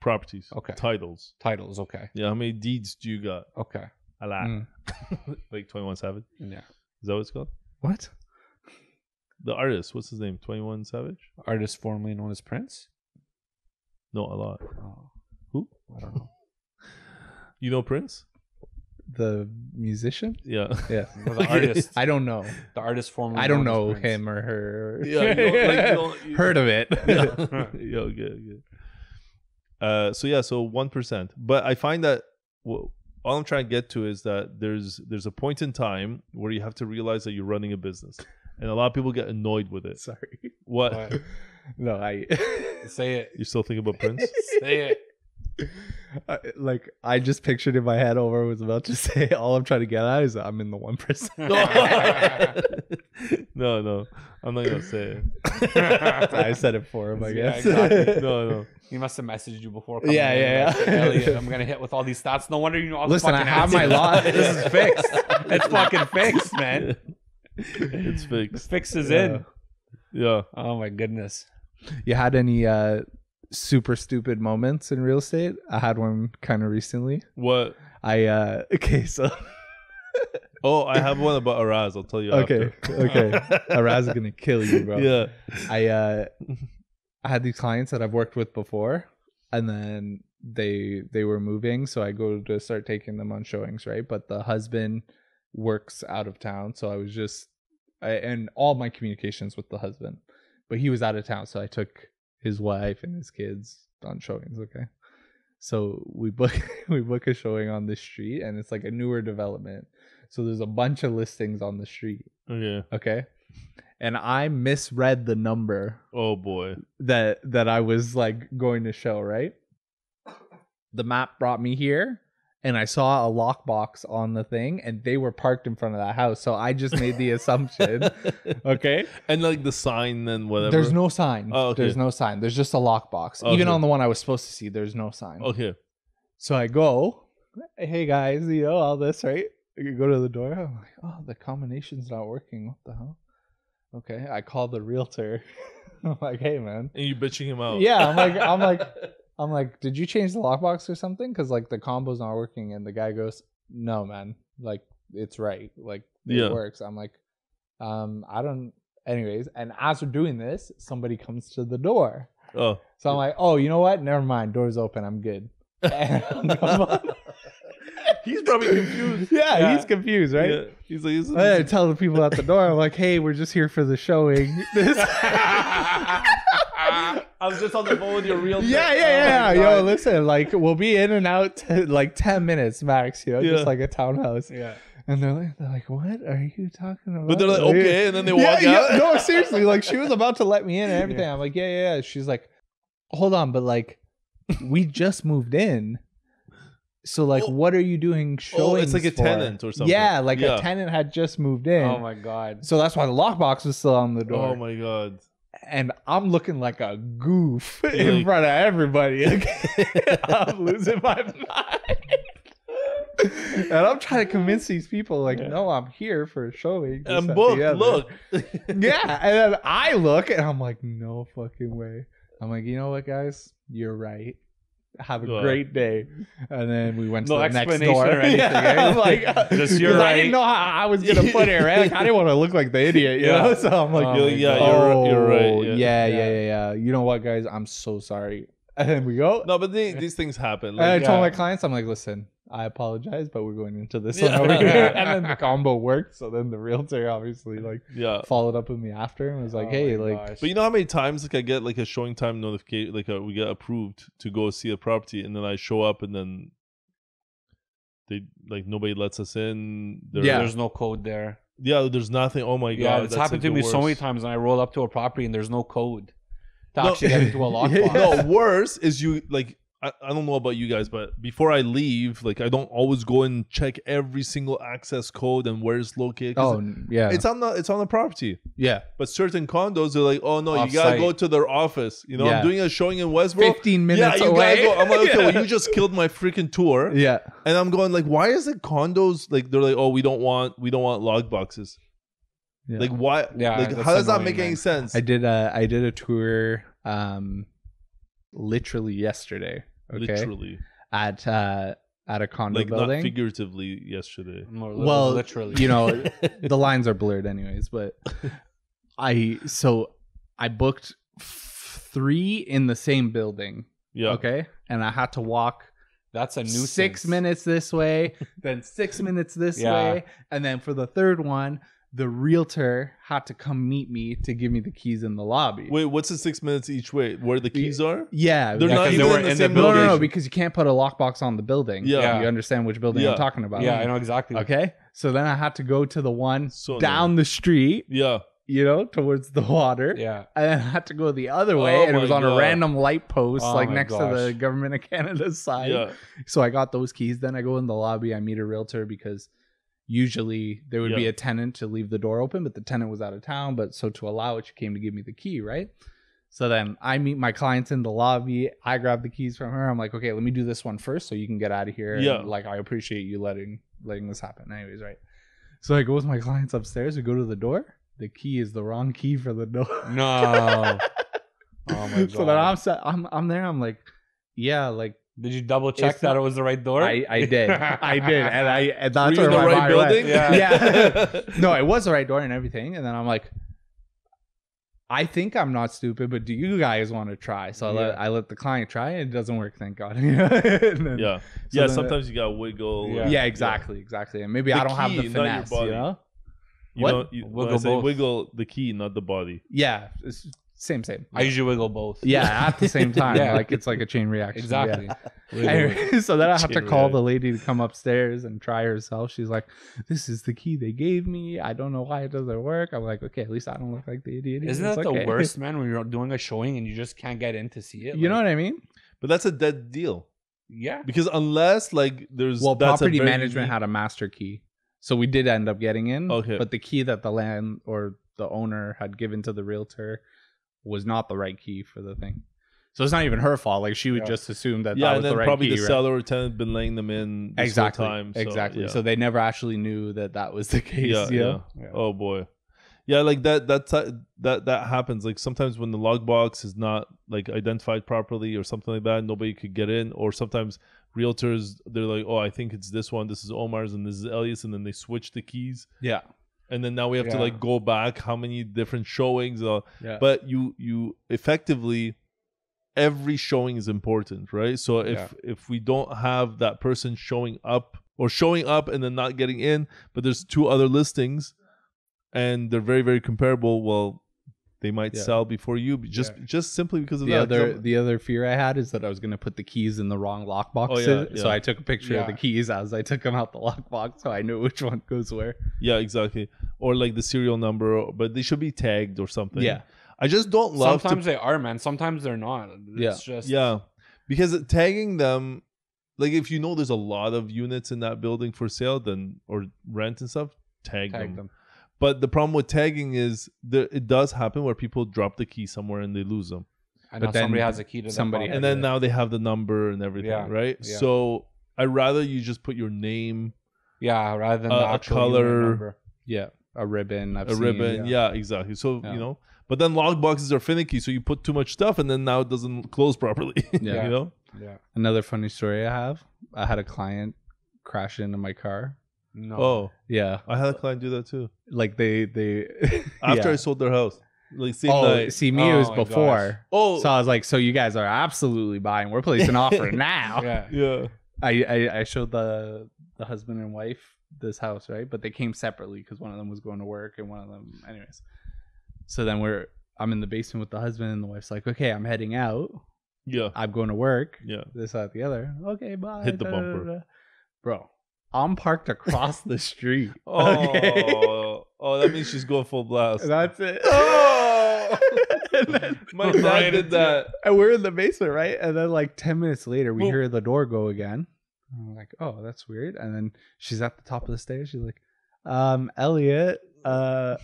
properties. Okay. Titles. titles? Okay, Yeah. How many deeds do you got? okay, A lot. Mm. like Twenty One Savage. yeah. Is that what it's called? What? The artist. What's his name? Twenty One Savage. Artist formerly known as Prince. No, a lot. Oh, Who? I don't know. You know Prince? The musician? Yeah. Yeah. Well, the artist, I don't know. the artist formerly. I don't known know Prince. him or her. Yeah, you don't- like, you don't- you- Heard of it. yeah. yeah, good, good. Uh, so yeah, so one percent. But I find that wh- all I'm trying to get to is that there's there's a point in time where you have to realize that you're running a business, and a lot of people get annoyed with it. Sorry. What? What? No, I Say it. You still think about Prince? Say it. I- like I just pictured in my head over was about to say all I'm trying to get at is I'm in the one percent. no, no, I'm not gonna say it. I said it for him, I Yeah, guess. exactly. No, no. He must have messaged you before. coming Yeah, in, yeah, yeah. Elliott, I'm gonna hit with all these stats. No wonder you know all the Listen, I have my answers. lot. this is fixed. It's fucking fixed, man. it's The fixed. fix is Yeah. in. Yeah. Oh my goodness. You had any uh super stupid moments in real estate? I had one kind of recently. What? I uh okay, so Oh, I have one about Araz. I'll tell you. okay, okay. Araz is gonna kill you, bro. Yeah. I uh I had these clients that I've worked with before and then they they were moving so I go to start taking them on showings, right? But the husband works out of town, so I was just I, and all my communications with the husband. But he was out of town, so I took his wife and his kids on showings, okay? So we book we book a showing on the street and it's like a newer development. So there's a bunch of listings on the street, oh, Okay. okay? And I misread the number Oh boy. that that I was like going to show, right? The map brought me here and I saw a lockbox on the thing and they were parked in front of that house. So I just made the assumption, okay? And like the sign then whatever. There's no sign. Oh, okay. There's no sign. There's just a lockbox. Okay. Even on the one I was supposed to see, there's no sign. Okay. So I go, hey guys, you know, all this, right? You go to the door. I'm like, oh, the combination's not working. What the hell? Okay. I call the realtor. I'm like, hey man. And you bitching him out. Yeah, I'm like, I'm like, I'm like, did you change the lockbox or something? Because like the combo's not working, and the guy goes, no, man, like it's right, like it Yeah. works. I'm like, um, I don't. Anyways, and as we're doing this, somebody comes to the door, oh. so I'm like, oh, you know what? Never mind, door's open. I'm good. And I'm on. He's probably confused. yeah, Yeah. he's confused, right? Yeah. He's like, is- I tell the people at the door, I'm like, hey, we're just here for the showing. This- I was just on the phone with your real. Yeah, yeah, oh yeah. Yo, listen, like we'll be in and out t- like ten minutes max. You know, Yeah. just like a townhouse. Yeah. And they're like, they're like, what are you talking about? But they're like, okay, and then they yeah, walk yeah, out. no, seriously, like she was about to let me in and everything. I'm like, yeah, yeah, yeah. She's like, hold on, but like, we just moved in. So like, Oh. what are you doing? Showing Oh, it's like a tenant or something. Yeah, like Yeah. a tenant had just moved in. Oh my god. so that's why the lockbox was still on the oh door Oh my god. And I'm looking like a goof Like- in front of everybody. I'm losing my mind. and I'm trying to convince these people, like, Yeah. no, I'm here for a showing. And I'm that, the booked. other." Look. Yeah. And then I look and I'm like, no fucking way. I'm like, you know what, guys? You're right. Have a Wow. great day. And then we went No to the next explanation door. or anything, Yeah, eh? I'm like, Just you're I didn't right. know how I was gonna put it. Right? Like, I didn't want to look like the idiot, you Yeah. know. So I'm like, Oh You're like, yeah, you're, right- you're Oh, right. Yeah. Yeah. yeah, yeah, yeah, You know what, guys? I'm so sorry. And then we go. No, but they, these things happen. and I Like, told my clients, I'm like, listen, I apologize, but we're going into this Yeah. one over here. And then the combo worked. So then the realtor obviously like Yeah. followed up with me after and was like, Oh hey, like, gosh. But you know how many times like I get like a showing time notification, like uh we get approved to go see a property, and then I show up, and then they like nobody lets us in. They're- Yeah. there's no code there. yeah. There's nothing. Oh my god, it's that's, happened like, to me the so many times, and I roll up to a property and there's no code to No. actually get into a lockbox. no, worse is you like I, I don't know about you guys, but before I leave, like I don't always go and check every single access code and where it's located. 'cause oh, yeah. it's on the it's on the property. yeah. But certain condos, they're like, oh no, you gotta go to their office. You know, Yeah. I'm doing a showing in Westboro. 15 minutes yeah, minutes you away. gotta go. I'm like, okay, Yeah. well, you just killed my freaking tour. Yeah. And I'm going like, why is it condos like they're like, oh, we don't want we don't want lockboxes. Yeah. Like why? Yeah, like how does that annoying, make any sense? I did a I did a tour um literally yesterday. Okay. Literally, At uh at a condo like not building. figuratively. Yesterday. More well, literally, you know, the lines are blurred anyways, but I so I booked f- 3 in the same building, Yeah. okay? And I had to walk that's a new 6 minutes this way, then 6 minutes this Yeah. way, and then for the third one, the realtor had to come meet me to give me the keys in the lobby. Wait, what's the six minutes each way? Where the keys are? Yeah, They're Yeah, not 'cause even they were in the in the same No, no, no, because you can't put a lockbox on the building. Yeah. You understand which building Yeah. I'm talking about. Yeah, I know exactly. Okay. So then I had to go to the one So down the street, Yeah. you know, towards the water. Yeah, And then I had to go the other way, Oh and it was on God. a random light post, Oh like my next to the government of Canada's side. Yeah. So I got those keys. Then I go in the lobby. I meet a realtor because usually there would be a tenant to leave the door open, but the tenant was out of town. But so to allow it, she came to give me the key, right? So then I meet my clients in the lobby. I grab the keys from her. I'm like, okay, let me do this one first, so you can get out of here. Yeah. And, like I appreciate you letting letting this happen. Anyways, right? So I go with my clients upstairs. We go to the door. The key is the wrong key for the door. no. Oh my god. so then I'm I'm I'm there. I'm like, yeah, like Did you double check It's that not- it was the right door? I, I did. I did. And I and Were that's you in the my right mind went. building? Yeah. Yeah. no, it was the right door and everything. And then I'm like, I think I'm not stupid, but do you guys want to try? So I let I let the client try and it doesn't work, thank God. Then- yeah. so yeah. then- Sometimes you gotta wiggle. Yeah. Yeah, exactly, exactly. And maybe The I don't have the key, not your finesse, body. you know? You What? know, you, when I say both. wiggle the key, not the body. Yeah, it's same, same. I usually wiggle both. yeah, at the same time, Yeah. like it's like a chain reaction. exactly. Yeah. Anyway, so then I have to Chain call the lady to come upstairs and try herself. She's like, "This is the key they gave me. I don't know why it doesn't work." I'm like, "Okay, at least I don't look like the idiot." Isn't It's that okay." the worst, man? When you're doing a showing and you just can't get in to see it. You know what I mean? But that's a dead deal Yeah. because unless like there's Well, that's property management unique- had a master key, so we did end up getting in. Okay. but the key that the land or the owner had given to the realtor was not the right key for the thing. So it's not even her fault. Like she would Yeah. just assume that yeah, that and then the right probably key. the right? seller or tenant been laying them in exactly, time. So, exactly. yeah. So they never actually knew that that was the case. yeah, yeah. Yeah. Oh boy. Yeah, like that that uh, that that happens. Like sometimes when the lockbox is not like identified properly or something like that, nobody could get in. Or sometimes realtors they're like, oh, I think it's this one. This is Omar's and this is Elias, and then they switch the keys, yeah, and then now we have to like go back how many different showings. Uh, yeah. but you you effectively every showing is important right so if if we don't have that person showing up or showing up and then not getting in but there's two other listings and they're very very comparable well they might Yeah. sell before you just Yeah. just simply because of the that 'cause other I'm- the other fear I had is that I was gonna put the keys in the wrong lockbox. Oh, yeah, So. I took a picture of the keys as I took them out the lockbox, so I knew which one goes where. yeah exactly or like the serial number but they should be tagged or something Yeah. i just don't love to Sometimes they are, man. Sometimes they're not. Yeah. It's just Yeah, because tagging them, like if you know there's a lot of units in that building for sale, then or rent and stuff, tag, tag them. them. But the problem with tagging is that it does happen where people drop the key somewhere and they lose them, And But now then somebody has a key to the somebody and then now they have the number and everything, Yeah, right? yeah. So I'd rather you just put your name, yeah, rather than Uh, the a actual unit color. Yeah, a ribbon. I've a seen, ribbon, yeah. yeah. exactly. So Yeah. you know, but then lockboxes are finicky, so you put too much stuff, and then now it doesn't close properly. Yeah. you know. Yeah. Another funny story I have: I had a client crash into my car. No. Oh, Yeah, I had a client do that too. like they they After I sold their house, like same oh, night. see me it was Oh my before. Oh, So I was like, so you guys are absolutely buying. We're placing an offer now. Yeah. yeah. I, I I showed the the husband and wife this house, right? But they came separately because one of them was going to work and one of them, anyways. So then we're I'm in the basement with the husband and the wife's like, okay, I'm heading out. Yeah. I'm going to work. Yeah. This, that, the other. Okay, bye. Hit the da, da, da, bumper. da. bro. I'm parked across the street. Oh, okay? oh, that means she's going full blast. That's it. Oh! and, then, My dad Right did that. and we're in the basement, right? And then like ten minutes later, we hear the door go again. And I'm like, oh, that's weird. And then she's at the top of the stairs. She's like, um, Elliott, uh,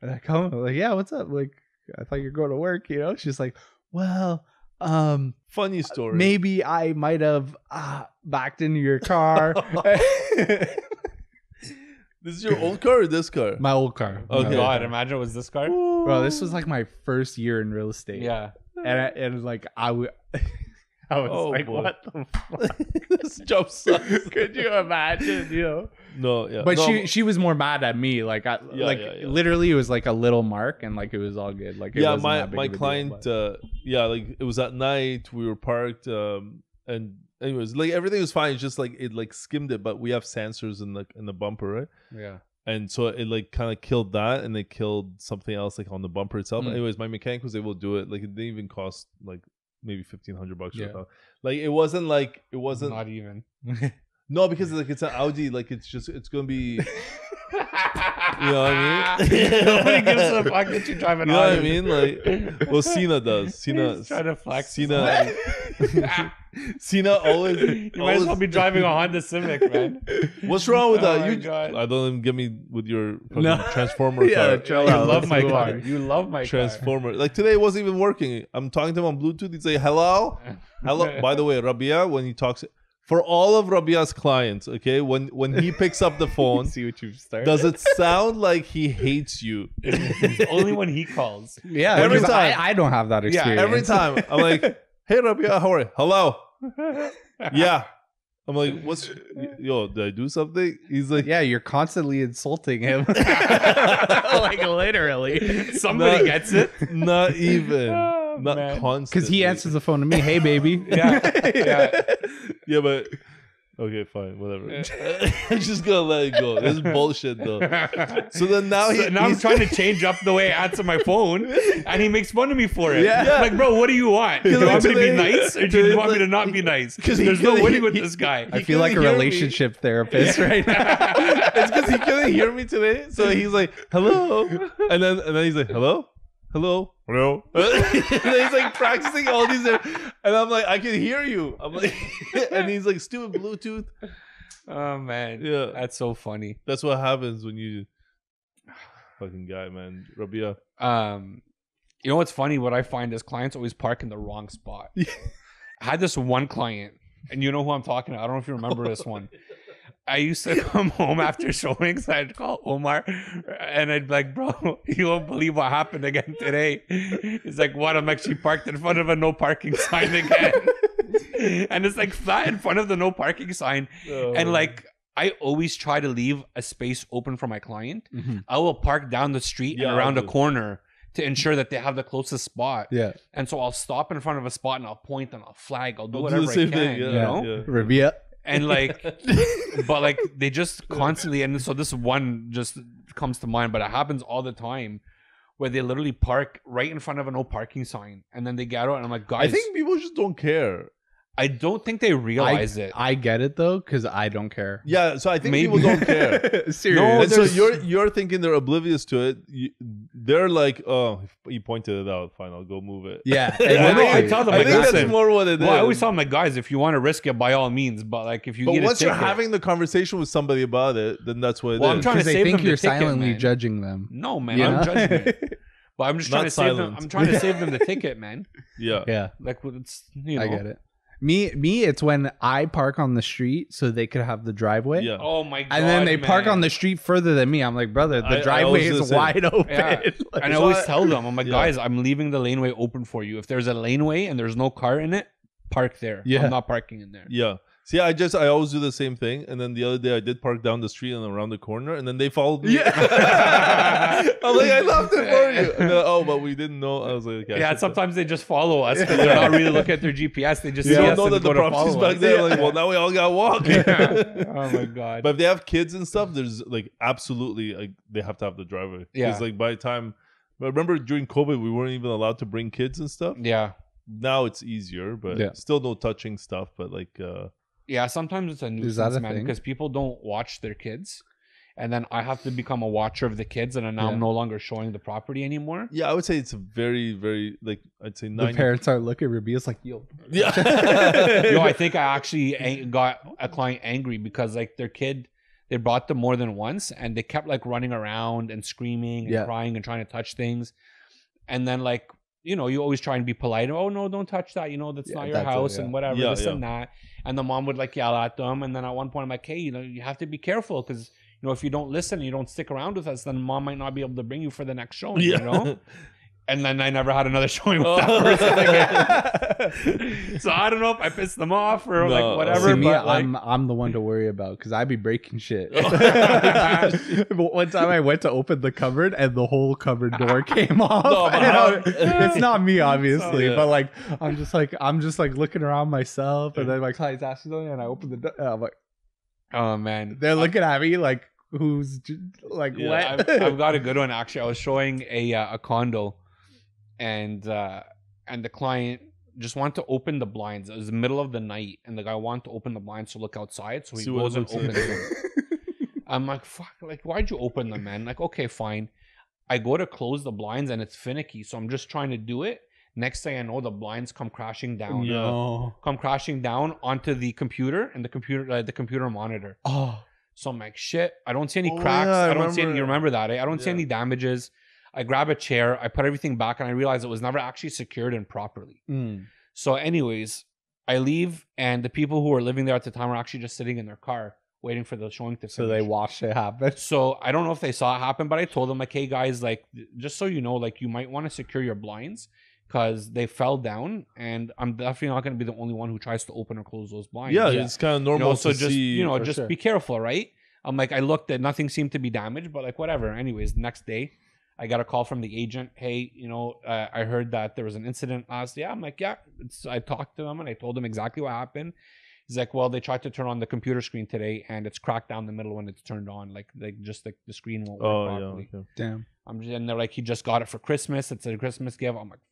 and I come, I'm like, yeah, what's up? Like, I thought you're going to work, you know? She's like, well, um, Funny story. maybe I might have uh, backed into your car. This is your old car or this car? My old car. Oh Okay. My old God! car. Imagine it was this car. Bro, this was like my first year in real estate. Yeah. and I, and like I would, I was Oh, like, boy. what the fuck? this job sucks. Could you imagine? You know. No, yeah. But No, she she was more mad at me. Like I Yeah, like yeah, yeah. literally it was like a little mark and like it was all good. Like it yeah, wasn't my that big my of a deal, client, but- uh, yeah, like it was at night. We were parked, um, and anyways, like everything was fine. It's just like it like skimmed it, but we have sensors in the in the bumper, right? Yeah. and so it like kind of killed that and it killed something else like on the bumper itself Mm. anyways my mechanic was able to do it like it didn't even cost like maybe 1500 bucks or Yeah. something. like it wasn't like it wasn't Not even. no because like it's an audi like it's just it's gonna be you know what i mean Nobody gives a fuck that you drive a Audi. you an know what i Audi. mean like well cena does cena He's trying to flex. cena cena always, you might as always well be driving a Honda Civic, man. what's wrong with Oh that my you God. i don't even get me with your fucking No. transformer Yeah, car chill you out. love Let's my move car. on. You love my transformer. Like today, it wasn't even working. I'm talking to him on Bluetooth. He'd say, "Hello, hello." By the way, Rabieh, when he talks, for all of Rabieh's clients, okay, when when he picks up the phone, see what you've started. does it sound like he hates you? it's only when he calls. Yeah, Every time. I, I don't have that experience. Yeah, experience. every time I'm like, "Hey, Rabia, how are you? Hello, yeah." I'm like, "What's yo? Did I do something?" He's like, yeah, you're constantly insulting him. like literally. Somebody Not- gets it. "Not even, Oh, not man. constant." Because he answers the phone to me, hey baby. Yeah. Yeah. yeah, but okay, fine, whatever. I'm just gonna let it go. This is bullshit, though. So then now So he now I'm he's- trying to change up the way I answer my phone, and he makes fun of me for it. Yeah. Like, bro, what do you want? Do you Because want me to be today- nice, or do today, you want me to not be nice? 'cause he There's no couldn't- winning with he- this guy. I feel like a couldn't hear me. relationship therapist right now. it's because he couldn't hear me today. So he's like, "Hello," and then and then he's like, "Hello, hello, hello." he's like practicing all these, and I'm like, "I can hear you." I'm like, and he's like, "Stupid Bluetooth." Oh man, Yeah. that's so funny. That's what happens when you fucking guy, man. Rabieh. Um, you know what's funny? What I find is clients always park in the wrong spot. I had this one client, and you know who I'm talking to. I don't know if you remember this one. I used to come home after showings. I'd call Omar, and I'd be like, "Bro, you won't believe what happened again today." He's like, "What? I'm actually parked in front of a no parking sign again." and it's like flat in front of the no parking sign, Oh, and like. I always try to leave a space open for my client. Mhm. I will park down the street Yeah, and around a corner to ensure that they have the closest spot. Yeah. And so I'll stop in front of a spot and I'll point and I'll flag. I'll do I'll whatever the same I can. thing, You yeah, know? yeah. Rabieh. And like, but like they just constantly. And so this one just comes to mind, but it happens all the time. Where they literally park right in front of a no parking sign, and then they get out, and I'm like, guys, I think people just don't care. I don't think they realize it. I get it though, because I don't care. Yeah, so I think Maybe- people don't care. Seriously. No, and so you're you're thinking they're oblivious to it. You, they're like, oh, you pointed it out. Fine, I'll go move it. yeah. I know, I tell them, I like, think that's more what it is. well, I always tell them, like, guys, if you want to risk it, by all means. But like, if you but get once a you're having the conversation with somebody about it, then that's what it is. Well, I'm trying to they save think them you're the ticket, silently man. judging them. no, man, You I'm know? judging it. But I'm just trying Not to save them. I'm trying to save them the ticket, man. yeah. yeah, Like it's you know. I get it. Me, me, it's when I park on the street so they could have the driveway. Yeah. Oh my god! And then they park on the street further than me. I'm like, brother, the I- I driveway was is the same. wide open. Yeah. Like, And I always tell them, I'm like, Yeah. guys, I'm leaving the laneway open for you. If there's a laneway and there's no car in it, park there. Yeah. I'm not parking in there. Yeah. See, I just I always do the same thing, and then the other day I did park down the street and around the corner, and then they followed me. Yeah, I'm like, I left it for you. And then, oh, but we didn't know. I was like, okay, Yeah, should- sometimes they just follow us because they're not really looking at their GPS. They just They see don't us know and that the go to property's back us. there. Like, well, now we all got walk. oh my god. But if they have kids and stuff, there's like absolutely like they have to have the driver. Yeah. Because like by the time, but remember during COVID we weren't even allowed to bring kids and stuff. yeah. Now it's easier, but Yeah. still no touching stuff. But like, uh Yeah, sometimes it's a Is that nuisance, a man, thing? because people don't watch their kids, and then I have to become a watcher of the kids, and now Yeah. I'm no longer showing the property anymore. yeah, I would say it's a very very like I'd say The nine. parents are looking at Ruby. It's like, yo, yeah. Yo, I think I actually got a client angry because like their kid, they brought them more than once, and they kept like running around and screaming and Yeah. crying and trying to touch things, and then like you know you always try and be polite. Oh no, don't touch that. You know that's Yeah, not your that's it, house yeah. and whatever Yeah, this and that. And the mom would like yell at them, and then at one point I'm like, hey, you know you have to be careful because. You know, if you don't listen, and you don't stick around with us, then mom might not be able to bring you for the next show. yeah. You know, and then I never had another showing with Oh. that person again. so I don't know if I pissed them off or No. like whatever. See me, but like, I'm I'm the one to worry about because I'd be breaking shit. Oh. but one time I went to open the cupboard and the whole cupboard door came off. No, but And how- I- it's not me, obviously, Yeah. but like I'm just like I'm just like looking around myself, and then my client's asking something, and I open the door. And I'm like, oh man, they're looking at me like, who's like Yeah, what? I've, I've got a good one actually. I was showing a uh, a condo, and uh, and the client just wanted to open the blinds. It was the middle of the night, and the guy wanted to open the blinds to look outside. So he See what it goes and looks like. opens them. I'm like, fuck, like why'd you open them, man? Like, okay, fine. I go to close the blinds and it's finicky, so I'm just trying to do it. Next thing I know, the blinds come crashing down. Yeah. no. Come crashing down onto the computer and the computer, uh, the computer monitor. Oh, So I'm like, shit, I don't see any Oh, cracks. yeah, I I, don't see any, remember. you remember that, eh? I don't see Yeah. any damages. I grab a chair, I put everything back, and I realize it was never actually secured in properly. Mm. So, anyways, I leave, and the people who were living there at the time were actually just sitting in their car waiting for the showing to so they watched it happen. So I don't know if they saw it happen, but I told them like, hey guys, like just so you know, like you might want to secure your blinds because they fell down, and I'm definitely not going to be the only one who tries to open or close those blinds. yeah, Yeah. it's kind of You normal know, so to just see. you know, just sure. be careful, right? I'm like, I looked at nothing seemed to be damaged, but like whatever. Anyways, next day, I got a call from the agent. Hey, you know, uh, I heard that there was an incident last. Yeah, I'm like, yeah. It's, I talked to them and I told them exactly what happened. He's like, well, they tried to turn on the computer screen today, and it's cracked down the middle when it's turned on. Like, like just like the screen won't work oh properly. yeah. Okay. Damn. I'm just, and they're like, he just got it for Christmas. It's a Christmas gift. I'm like, fuck.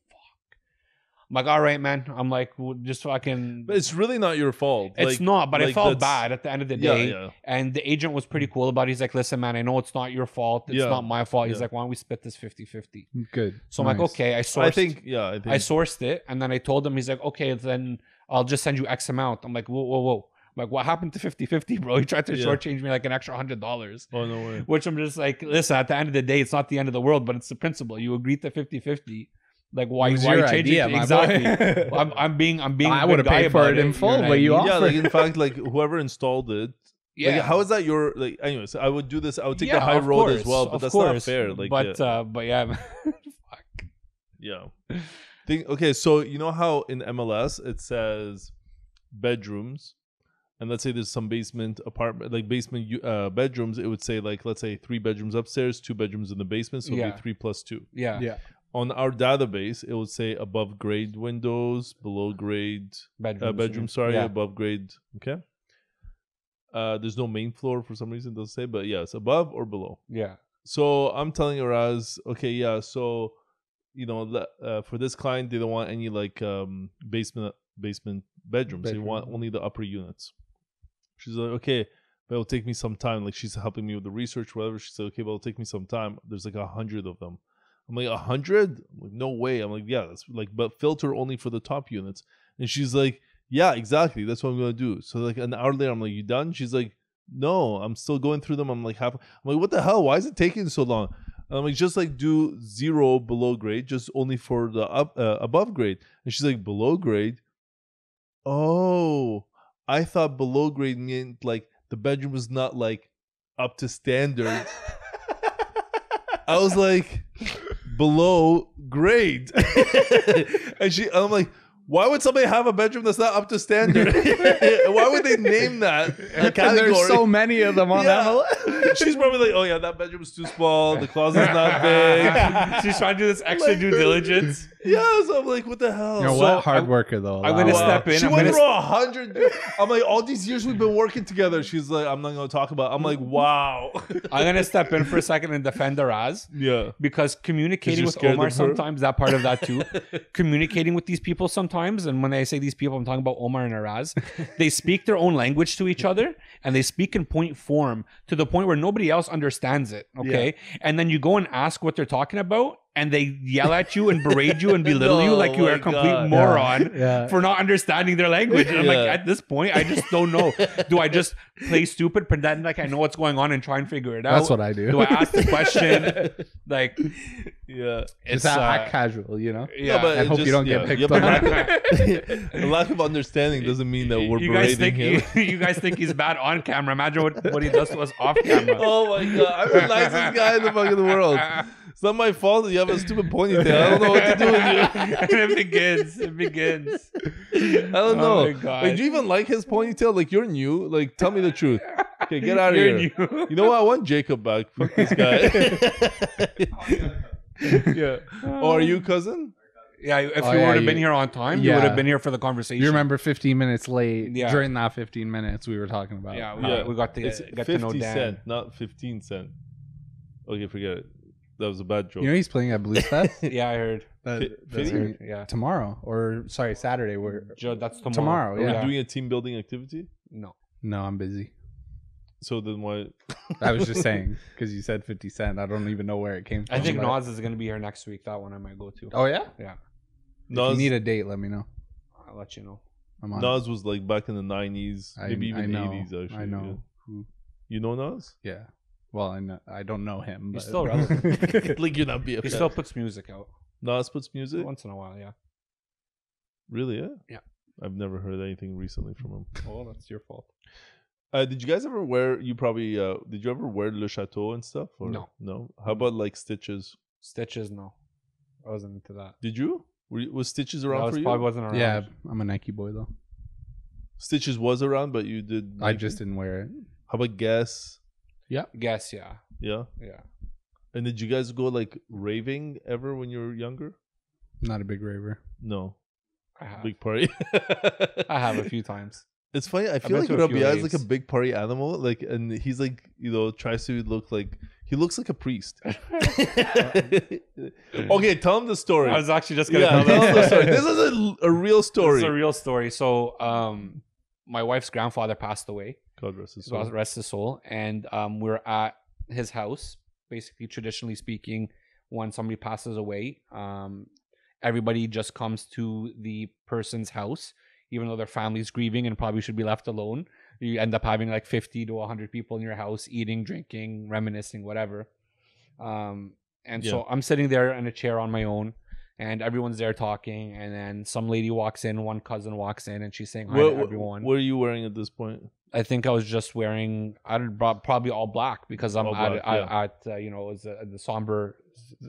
I'm like, all right, man. I'm like, well, just fucking. But it's really not your fault. It's Like- not, but like it felt that's- bad at the end of the day. yeah. yeah. And the agent was pretty cool about it. He's like, listen, man, I know it's not your fault. It's Yeah. not my fault. He's Yeah. like, why don't we split this 50 50? Good. So I'm like, okay, I sourced. I think yeah. I think I sourced it. And then I told him, he's like, okay, then I'll just send you X amount. I'm like, whoa, whoa, whoa. I'm like, what happened to 50 50, bro? He tried to Yeah. shortchange me like an extra $100. Oh no way. Which I'm just like, listen, at the end of the day, it's not the end of the world, but it's the principle. You agreed to 50 50. Like, why, It was why your change idea, it? Exactly. I'm, I'm being, I'm being. I would've paid for it in you full, know what but you mean? offered. Yeah, like in fact, like whoever installed it. Yeah. Like, how is that your like? Anyways, I would do this. I would take Yeah, the high of road as well, but of that's not fair. Like, but yeah. uh, but yeah. Fuck. Yeah. Think okay, so you know how in MLS it says bedrooms, and let's say there's some basement apartment, like basement uh, bedrooms. It would say like let's say three bedrooms upstairs, two bedrooms in the basement, so it'd be three plus two. Yeah. yeah. On our database, it would say above grade windows, below grade Bedrooms. uh, bedroom. Sorry, Yeah. above grade. Okay. Uh, there's no main floor for some reason. Doesn't say, but yes, above or below. Yeah. So I'm telling Raz, okay, yeah. So, you know, uh, for this client, they don't want any like um, basement basement bedrooms. They want only the upper units. She's like, okay, but it'll take me some time. Like she's helping me with the research, whatever. She said, okay, but it'll take me some time. There's like a hundred of them. I'm like, a hundred? Like, no way. I'm like, yeah, that's like, but filter only for the top units. And she's like, yeah, exactly. That's what I'm gonna do. So like an hour later, I'm like, you done? She's like, no, I'm still going through them. I'm like half. I'm like, what the hell? Why is it taking so long? And I'm like, just like do zero below grade, just only for the up uh, above grade. And she's like, below grade. Oh, I thought below grade meant like the bedroom was not like up to standard. I was like, below grade, and she, I'm like, Why would somebody have a bedroom that's not up to standard? Why would they name that a And category? there's so many of them on Yeah. MLS. She's probably like, oh yeah, that bedroom's too small. The closet's not big. She's trying to do this extra due diligence. Yeah, so I'm like, what the hell? You know So, what? Hard I'm- worker though. I'm gonna Wow. step in. She I'm went gonna- through a hundred. I'm like, all these years we've been working together. She's like, I'm not gonna talk about. I'm like, wow. I'm gonna step in for a second and defend Araz yeah. because communicating you're with scared Omar of her? sometimes that part of that too. communicating with these people sometimes, and when I say these people, I'm talking about Omar and Araz. they speak their own language to each other, and they speak in point form to the point where nobody else understands it. Okay, and then you go and ask what they're talking about, and they yell at you and berate you and belittle you Oh like you are a complete God. moron. Yeah. For not understanding their language, and I'm like, at this point, I just don't know. Do I just play stupid, pretend like I know what's going on, and try and figure it out? That's what I do. Do I ask the question? Like, Yeah. it's Just act, uh, casual, you know. yeah. but I it hope you don't get picked yeah, but on. lack of- a lack of understanding doesn't mean that we're you guys berating think him. you, guys think he's bad on camera. Imagine what, what he does to us off camera. Oh my god, I'm the nicest guy in the fucking world. It's not my fault that you have a stupid ponytail. I don't know what to do with you. and it begins. It begins. I don't know. Oh my Like, do you even like his ponytail? Like, you're new. Like, tell me the truth. Okay, get out of You're here. new. You know what? I want Jacob back. Fuck this guy. yeah. Oh, are you cousin? Yeah, if Oh, you yeah, would have been here on time, you would have been here for the conversation. You remember 15 minutes late Yeah. during that 15 minutes we were talking about. Yeah, we, Yeah. we got to It's get, get to know 50 Dan. cent, not 15 cent. Okay, forget it. That was a bad joke. You know he's playing at Blues Fest Yeah, I heard. That- Fi- that's Fitty? gonna- Yeah, tomorrow or sorry Saturday. We're Jo- that's tomorrow. Tomorrow, Are we yeah. doing a team building activity? No, no, I'm busy. So then why? I was just saying because you said 50 Cent. I don't even know where it came from. I think but- Nas is going to be here next week. That one I might go to. Oh yeah. yeah, If Nas, you need a date, let me know. I'll let you know. I'm on. Nas was like back in the 90s, I- maybe I even know, 80s actually. I know. yeah. Who, You know Nas? yeah. Well, I know. I don't know him. He's but- still relevant. like you're not BFF. He still puts music out Nas puts music? once in a while. Yeah. Really? Yeah. Yeah. I've never heard anything recently from him. Oh, that's your fault. Uh, did you guys ever wear? You probably uh, did. You ever wear Le Chateau and stuff? Or No. No. How about like Stitches? Stitches, no. I wasn't into that. Did you? Were you was Stitches That around was for you? probably wasn't around. Yeah, I'm a Nike boy though. Stitches was around, but you did. I Nike? just didn't wear it. How about Guess? Guess, yeah. Yeah. Yeah. And did you guys go like raving ever when you were younger? Not a big raver. No. I have. Big party. I have a few times. It's funny. I feel been like to a Rabieh is like a big party animal. Like, and he's like, you know, tries to look like he looks like a priest. okay, tell him the story. I was actually just gonna yeah, tell tell him the story. This is a, a real This story. is a real story. So, um, my wife's grandfather passed away. God rest his soul. God rest his soul. And um, we're at his house. Basically, traditionally speaking, when somebody passes away, um, everybody just comes to the person's house, even though their family's grieving and probably should be left alone. You end up having like 50 to 100 people in your house, eating, drinking, reminiscing, whatever. Um, and so I'm sitting there in a chair on my own. And everyone's there talking, and then some lady walks in. One cousin walks in, and she's saying hi What, to everyone. what are you wearing at this point? I think I was just wearing I don't probably all black because I'm All at, black, at, yeah. at uh, you know it was a, the somber.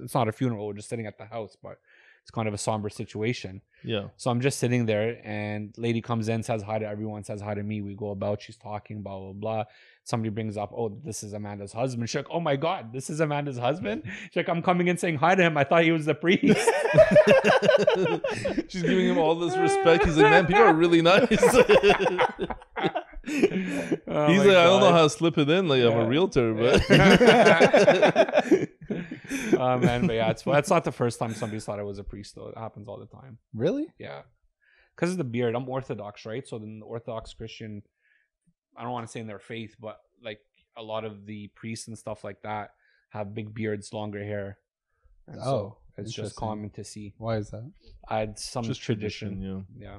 It's not a funeral. We're just sitting at the house, but it's kind of a somber situation. Yeah. So I'm just sitting there, and lady comes in, says hi to everyone, says hi to me. We go about. She's talking, blah blah blah. Somebody brings up, oh, this is Amanda's husband. She's like, oh my god, this is Amanda's husband. She's like, I'm coming in saying hi to him. I thought he was the priest. She's giving him all this respect. He's like, man, people are really nice. Oh He's Oh like, my I don't know how to slip it in. Like, I'm a realtor, but oh man, but yeah, it's that's not the first time somebody thought I was a priest though. It happens all the time. Really? Yeah, because of the beard. I'm Orthodox, right? So then the Orthodox Christian, I don't want to say in their faith, but like a lot of the priests and stuff like that have big beards, longer hair. And Oh, so it's just common to see. Why is that? I had some just tradition. tradition. Yeah. Yeah,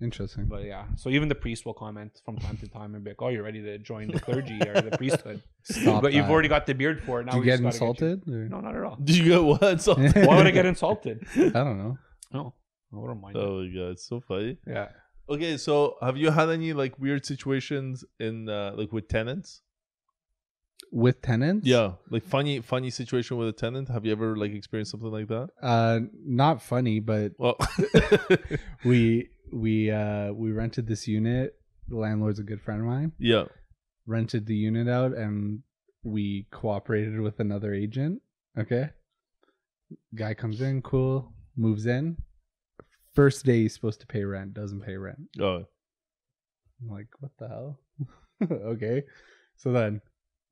Interesting. but yeah. So even the priest will comment from time to time and be like, "Oh, you're ready to join the clergy or the priesthood." Stop but you've already got the beard for it. Now Did you we get just gotta insulted? or- you. No, not at all. Did you get what? So- Why would I get insulted? I don't know. No, I wouldn't mind. it. oh my god, it's so funny. Yeah. Okay, so have you had any like weird situations in uh, like with tenants? with tenants. Yeah, like funny, funny situation with a tenant. Have you ever like experienced something like that? Uh, not funny, but Well, we we uh we rented this unit. The landlord's a good friend of mine. yeah. Rented the unit out, and we cooperated with another agent. Okay. Guy comes in, cool, moves in. First day he's supposed to pay rent, doesn't pay rent. Oh, I'm like, what the hell? okay. So then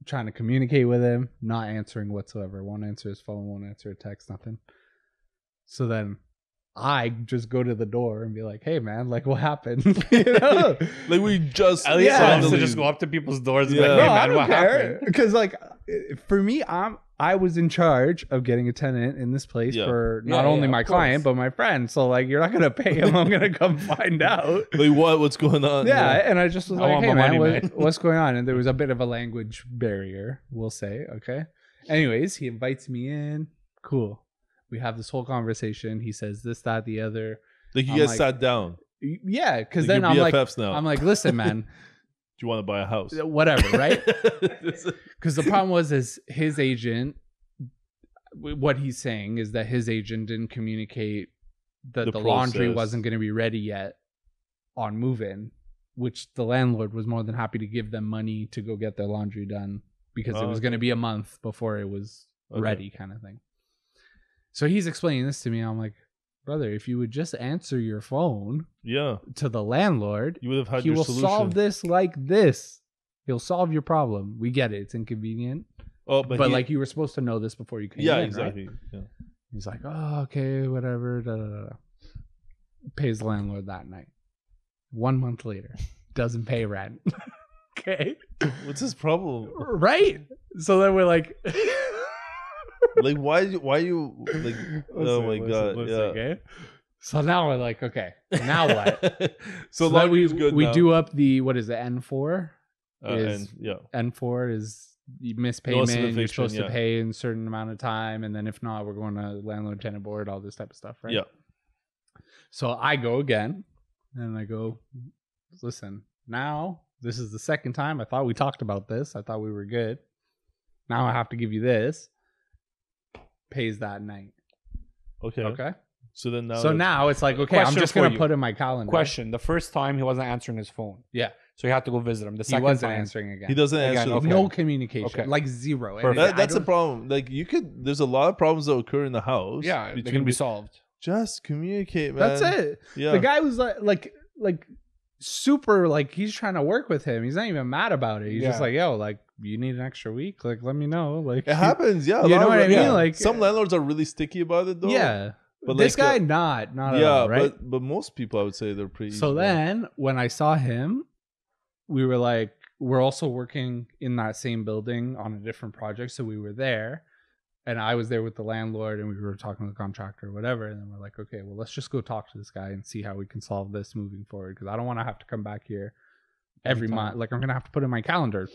trying to communicate with him, not answering whatsoever. Won't answer his phone, won't answer a text, nothing. So then I just go to the door and be like, hey man, like what happened? you know? like we just At least Yeah. I have to just go up to people's doors and Yeah. be like, No, hey I man, don't what care. happened? Because like for me, I'm I was in charge of getting a tenant in this place Yeah. for Yeah, not only yeah, my client, course. but my friend. So like you're not gonna pay him, I'm gonna come find out. Like what? What's going on? yeah, and I just was I like, "Hey man, money, what- man." what's going on?" And there was a bit of a language barrier, we'll say. Okay. Anyways, he invites me in. Cool. We have this whole conversation. He says this, that, the other. Like you I'm guys like- sat down. Yeah, because Like then I'm like, now. I'm like, listen, man, Do you want to buy a house? Uh, whatever, right? Because the problem was, is his agent. What he's saying is that his agent didn't communicate that The the, laundry wasn't going to be ready yet on move-in, which the landlord was more than happy to give them money to go get their laundry done because it Oh, was going to be a month before it was Okay. ready, kind of thing. So he's explaining this to me. I'm like, brother, if you would just answer your phone Yeah, to the landlord, you would have had he your will solution. solve this like this. He'll solve your problem. We get it; it's inconvenient, Oh, but, but, he- like you were supposed to know this before you came yeah, in, right? exactly. Yeah. He's like, oh, okay, whatever. Da, da, da. Pays the landlord that night. One month later, doesn't pay rent. okay, What's his problem? right? So then we're like, like why? Why you like? oh my god! yeah. Okay. So now we're like, okay, now what? so, then we we now. do up the what is it N four? uh, is- and yeah, N four is you miss payment. You're supposed yeah. to pay in a certain amount of time, and then if not, we're going to landlord tenant board, all this type of stuff, right? yeah. So I go again, and I go, listen, now this is the second time. I thought we talked about this. I thought we were good. Now I have to give you this. Pays that night. Okay. Okay. So then now. so it's- now it's like, okay, I'm Question just for gonna you. put in my calendar. Question: The first time he wasn't answering his phone, Yeah. so he had to go visit him. The He second wasn't time, answering again. he doesn't Again, answer. the okay. phone. No communication. Okay. Like zero. And Perfect. I That, that's a don't- problem. Like you could. There's a lot of problems that occur in the house. yeah, they between can be the- solved. Just communicate, man. That's it. Yeah. The guy was like, like, like, super. Like he's trying to work with him. He's not even mad about it. He's just Yeah. like, yo, like, you need an extra week. Like, let me know. Like, It happens, yeah. You know what I mean? yeah. Like- some landlords are really sticky about it, though. Yeah. but this like, guy, uh, not, not at yeah, all, right? but but most people, I would say, they're pretty. so then when I saw him, we were like, we're also working in that same building on a different project. So we were there and I was there with the landlord and we were talking to the contractor or whatever. And then we're like, okay, well, let's just go talk to this guy and see how we can solve this moving forward. Cause I don't want to have to come back here every month. Like I'm going to have to put in my calendar,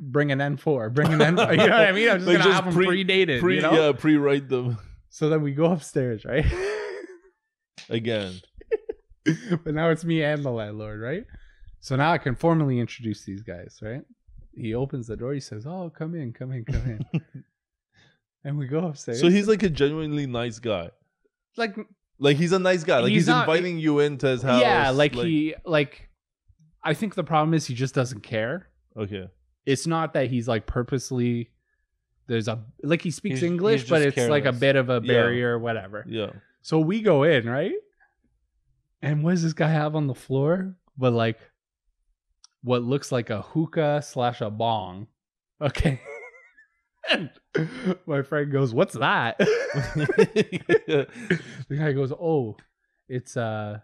bring an N4, bring an N4. You know what I mean? I'm just Like, going to just have them pre- predated, pre, you know? yeah, pre-write them So then we go upstairs, right? again. but now it's me and the landlord, right? So now I can formally introduce these guys, right? He opens the door. He says, "Oh, come in, come in, come in." and we go upstairs. So he's like a genuinely nice guy. like, Like he's a nice guy. Like He's he's, not- inviting you into his house. yeah, like, he, like, I think the problem is he just doesn't care. Okay. It's not that he's like purposely. There's a like he speaks He's- English, he's but just it's like a careless. bit of a Yeah. barrier, whatever. Yeah. So we go in, right? And what does this guy have on the floor? But like what looks like a hookah slash a bong. Okay. and my friend goes, What's that? the guy goes, Oh, it's uh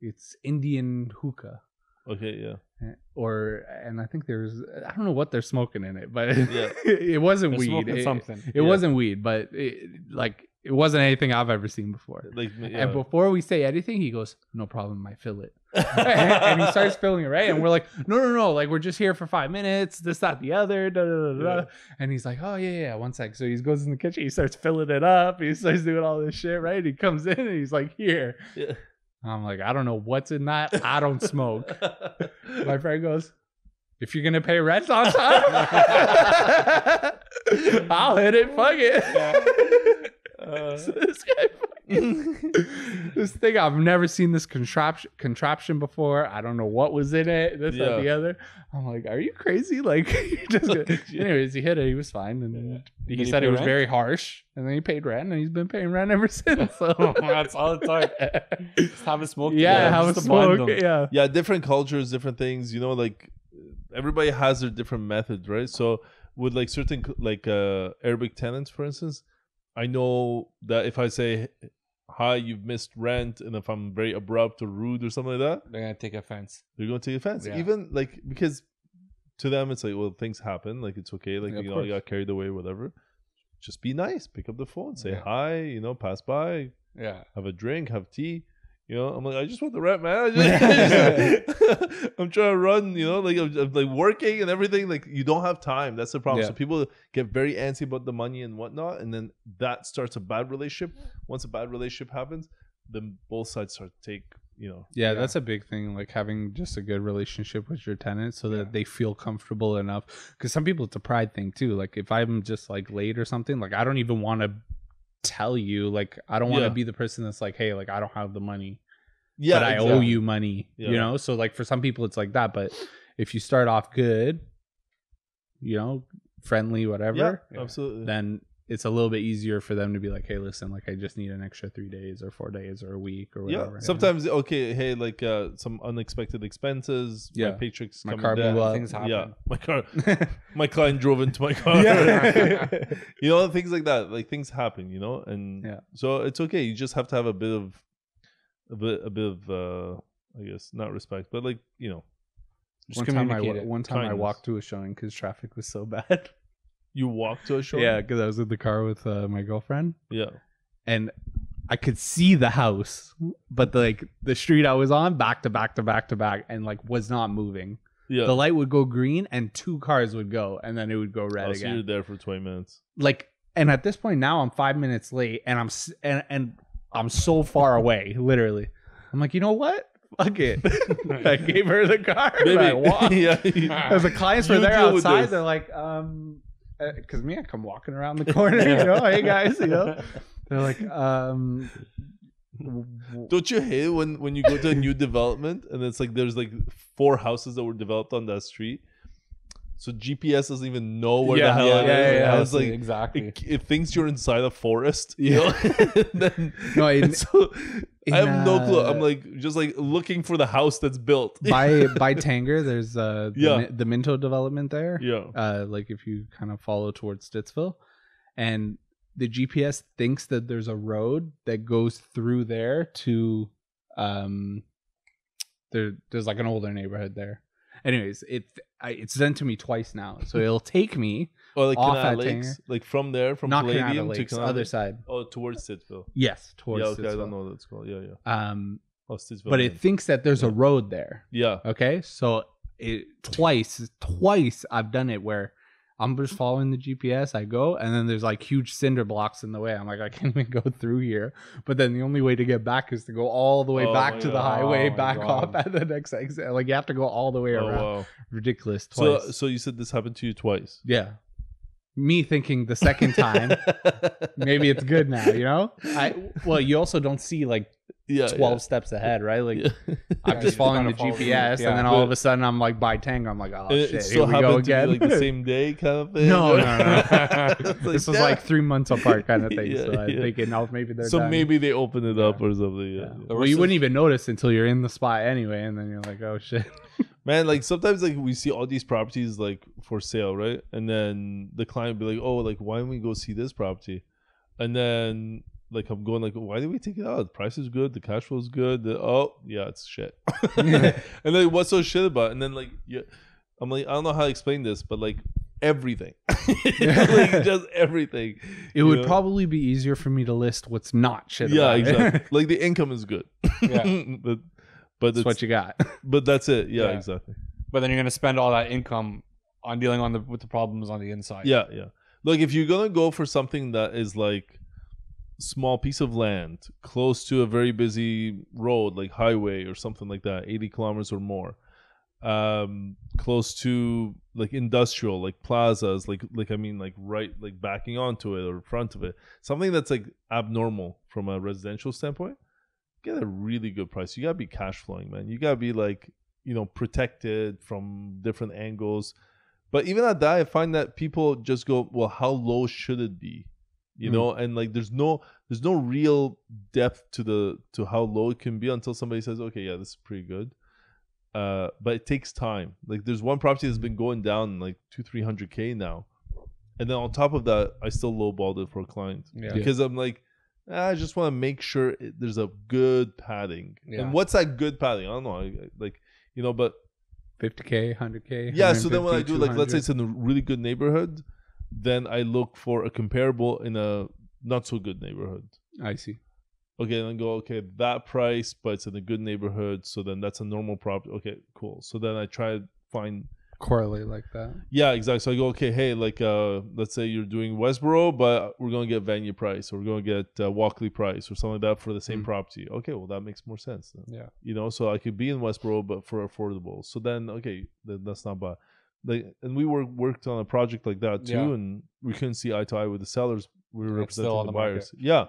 it's Indian hookah. Okay. Yeah. Eh, or and I think there's I don't know what they're smoking in it, but Yeah. it wasn't They're weed. It, something. it Yeah. wasn't weed, but it, like it wasn't anything I've ever seen before. Like. Yeah. And before we say anything, he goes, "No problem, I fill it." and he starts filling it right, and we're like, "No, no, no! Like we're just here for five minutes. This, that, the other." Da, da, da, da. Yeah. And he's like, "Oh yeah, yeah, one sec." So he goes in the kitchen, he starts filling it up, he starts doing all this shit. Right? He comes in and he's like, "Here." Yeah. I'm like, "I don't know what's in that. I don't smoke." My friend goes, if you're gonna pay rent on time, I'll hit it. Fuck it. Uh. So this guy, this thing I've never seen this contraption contraption before. I don't know what was in it. This Yeah. and the other. I'm like, are you crazy? Like, just gonna- anyways, he hit it. He was fine, and he Did he said pay it was rent? very harsh. And then he paid rent, and he's been paying rent ever since. So That's all it took. Just have a smoke. yeah, together, have a just smoke. Yeah. yeah different cultures different things you know like everybody has their different methods right so with like certain like uh arabic tenants for instance i know that if i say hi you've missed rent and if i'm very abrupt or rude or something like that They're gonna take offense. they're going to take offense Yeah. even like because to them it's like well things happen like it's okay like Yeah, you know you course. got carried away whatever just be nice pick up the phone say Yeah. hi you know pass by Yeah. have a drink, have tea. You know, I'm like, I just want the rent, man. I just, I'm trying to run. You know, like I'm, I'm, like working and everything. Like you don't have time. That's the problem. Yeah. So people get very antsy about the money and whatnot, and then that starts a bad relationship. Once a bad relationship happens, then both sides start to take. You know, Yeah, Yeah. that's a big thing. Like having just a good relationship with your tenants so that they feel comfortable enough. Because some people, it's a pride thing too. Like if I'm just like late or something, like I don't even want to tell you. Like I don't want to Yeah. be the person that's like, hey, like I don't have the money, yeah, but I owe you money. Yeah. You know, so like for some people, it's like that. But if you start off good, you know, friendly, Yeah, whatever, absolutely. then it's a little bit easier for them to be like, hey, listen, like I just need an extra three days or four days or a week or whatever. yeah, whatever. sometimes okay. Hey, like uh, some unexpected expenses. Yeah. my paycheck's My coming car blew up. Things happen. Yeah, my car. my client drove into my car. Yeah. you know, things like that. Like things happen, you know, and Yeah. so it's okay. You just have to have a bit of a bit a bit of uh I guess not respect, but like, you know, Just one time I communicate wa- it. one time I walked to a showing because traffic was so bad. you walk to a show. yeah, because I was in the car with uh, my girlfriend, Yeah. and I could see the house, but the, like the street I was on, back to back to back to back, and like was not moving. Yeah. The light would go green, and two cars would go, and then it would go red Oh, so you're there for 20 minutes. Like, and at this point now, I'm five minutes late, and I'm s- and and I'm so far away, literally. I'm like, you know what? Fuck it. I gave her the car. and I walked. yeah. As the clients were there outside, they're like, um, because me, I come walking around the corner, you know, hey guys, you know, they're like, um, w- w- Don't you hate when when you go to a new development and it's like there's like four houses that were developed on that street, so GPS doesn't even know where Yeah, the hell yeah, it yeah, is. yeah, I was like, exactly. it, it thinks you're inside a forest. You Yeah. know? then, No, in- and so in, I have no clue. uh, I'm like just like looking for the house that's built. by by Tanger, there's uh, the, Yeah. The Minto development there. yeah. Uh, like if you kind of follow towards Stittsville, and the GPS thinks that there's a road that goes through there to, um, there there's like an older neighborhood there. Anyways, it I, it's sent to me twice now, so it'll take me Or like off Kanata Lakes, like from there, from not Palladium Canada to Lakes, other Lakes? side. Oh, towards Stittsville. Yes, towards yeah, okay, I don't know what it's called. Yeah, yeah. Um, Oh, Stittsville. but it thinks that there's a road there. yeah. Okay, so it twice, twice I've done it where I'm just following the GPS. I go, and then there's like huge cinder blocks in the way. I'm like, I can't even go through here. But then the only way to get back is to go all the way Oh back my to the God. highway, Oh my back God. off at the next exit. Like you have to go all the way Oh, around. wow. Ridiculous. So, so you said this happened to you twice. yeah. Me thinking the second time, maybe it's good now. You know. I well, you also don't see like yeah, 12 steps ahead, right? Like Yeah. I'm just you following the follow GPS, yeah. and then all of a sudden I'm like by Tanger. I'm like, oh And it shit, still here we go again. like the same day kind of thing. no, no, no. It's this was like three months apart, kind of thing. Yeah, so I'm yeah. thinking, oh, maybe they're so done. maybe they open it up or something. Yeah. Yeah. yeah. Well, you is- wouldn't even notice until you're in the spot anyway, and then you're like, oh shit. Man, like sometimes like we see all these properties like for sale, right? And then the client will be like, "Oh, like why don't we go see this property?" And then like I'm going like, "Why did we take it out? The price is good, the cash flow is good." The, oh, yeah, it's shit. and then what's so shit about? it? And then like, yeah, I'm like, I don't know how to explain this, but like everything, like just everything. It would Yeah. probably be easier for me to list what's not shit. Yeah, about it. exactly. like the income is good. Yeah. but but That's what you got. but that's it. Yeah, Yeah. exactly. But then you're gonna spend all that income on dealing on the with the problems on the inside. Yeah, yeah. Like if you're gonna go for something that is like small piece of land close to a very busy road, like highway or something like that, 80 kilometers or more, um close to like industrial like plazas like like i mean like right like backing onto it or front of it. Something that's like abnormal from a residential standpoint. Get a really good price. You gotta be cash flowing man. You gotta be like you know protected from different angles. But even at that i find that people just go well how low should it be you Mm. know and like there's no there's no real depth to the to how low it can be until somebody says okay yeah this is pretty good. Uh but it takes time. Like there's one property that's been going down like two three hundred k now. And then on top of that i still lowballed it for a client. Yeah. because i'm like "Ah, i just want to make sure it, there's a good padding. Yeah. and what's that good padding? I don't know. I, I- like you know but 50k, 100k. yeah so then when i do like let's say it's in a really good neighborhood then i look for a comparable in a not so good neighborhood I see. okay then go okay that price but it's in a good neighborhood so then that's a normal property okay cool so then i try to find Correlate like that. yeah exactly so i go okay hey like uh let's say you're doing westboro but we're gonna get Vanier price or we're gonna get uh, walkley price or something like that for the same Mm. property okay well that makes more sense then Yeah. you know so i could be in westboro but for affordable so then okay then that's not bad like and we were worked on a project like that too Yeah. and we couldn't see eye to eye with the sellers we were And representing on the the buyers yeah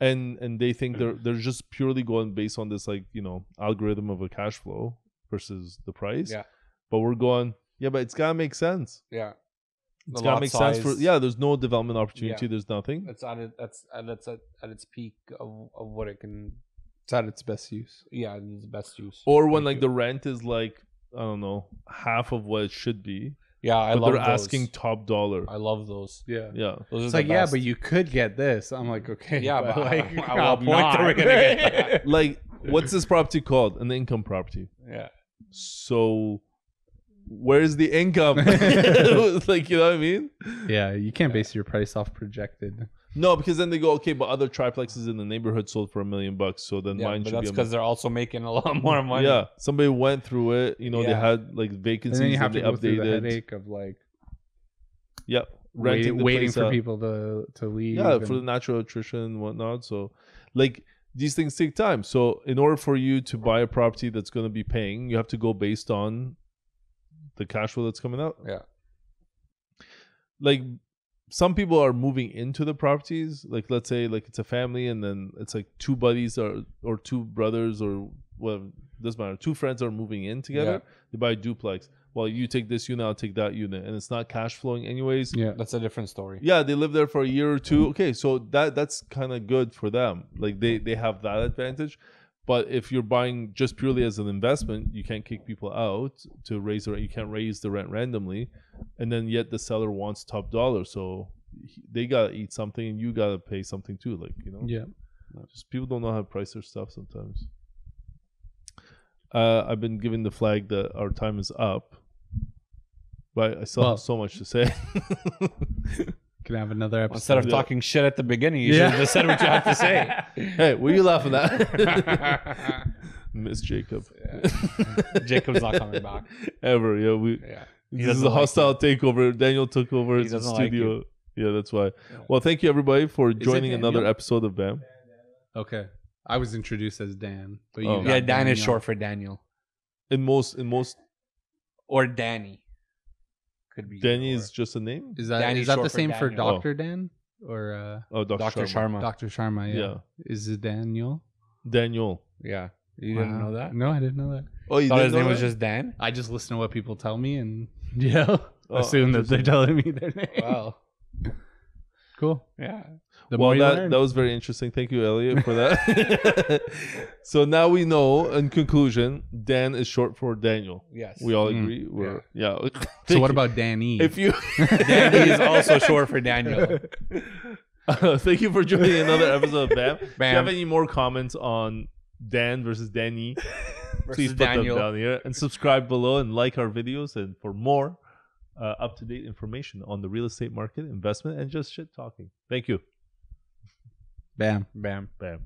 and and they think they're they're just purely going based on this like you know algorithm of a cash flow versus the price Yeah. but we're going yeah but it's gotta make sense Yeah. it's The gotta make sense for yeah there's no development opportunity Yeah. there's nothing It's at it. That's at it's at, at its peak of, of what it can. It's at its best use. Yeah, it's best use. or when like you. the rent is like i don't know half of what it should be yeah, I but love they're those. asking top dollar I love those. Yeah. yeah Those are It's the like, yeah, best. but you could get this. I'm like, okay. Yeah, but like, at what I'm point are we gonna get that? like what's this property called an income property yeah. so where's the income like you know what i mean yeah, you can't base your price off projected. No because then they go okay but other triplexes in the neighborhood sold for a million bucks so then Yeah, mine but should that's be a because they're also making a lot more money. yeah somebody went through it you know they Yeah. had like And vacancies then you have to they go through the updated headache of like yeah wait, renting the waiting place for out. people to to leave. yeah and- for the natural attrition and whatnot so like these things take time so in order for you to buy a property that's going to be paying you have to go based on the cash flow that's coming out Yeah. like some people are moving into the properties like let's say like it's a family and then it's like two buddies or or two brothers or well doesn't matter two friends are moving in together Yeah. they buy a duplex well you take this unit i'll take that unit and it's not cash flowing anyways yeah. That's a different story. yeah they live there for a year or two okay so that that's kind of good for them like they they have that advantage but if you're buying just purely as an investment you can't kick people out to raise the rent you can't raise the rent randomly. And then yet the seller wants top dollar. So he- they gotta eat something and you gotta pay something too like you know? Yeah. just people don't know how to price their stuff sometimes. Uh i've been giving the flag that our time is up. But i still Well- have so much to say Can have another episode. Instead of talking shit at the beginning, you Yeah. should have just said what you have to say. Hey, what are you laughing at? Miss Jacob. Jacob's not coming back. Ever, yeah. We Yeah. this is doesn't a like hostile takeover. Daniel took over He the doesn't like studio. yeah, that's why. Well, thank you everybody for joining another Daniel? episode of BAM. Okay. I was introduced as Dan, but you Oh. got Yeah, Dan is Daniel. short for Daniel. In most, in most, Or Danny. Could be. Danny or- is just a name. Is that Danny's is that short the for same for Daniel. Doctor Dan or uh, Oh, Dr. Dr. Sharma. Sharma. Doctor Sharma? Yeah. Yeah. Is it Daniel? Daniel. Yeah. You didn't Wow. know that? No, I didn't know that. Oh, you thought didn't his know name was that? just Dan? I just listen to what people tell me and yeah, Oh, assume that they're telling me their name. Wow. Cool. Yeah. The well, more you that learn. that was very interesting. Thank you, Elliott, for that. so now we know. In conclusion, Dan is short for Daniel. Yes. We all Mm. agree. We're yeah. so what you. about Danny? if you? Danny is also short for Daniel. Uh, thank you for joining another episode of BAM. If you have any more comments on Dan versus Danny, please put Daniel. them down here and subscribe below and like our videos and for more uh, up to date information on the real estate market, investment, and just shit talking. Thank you. Bam. Bam. Bam.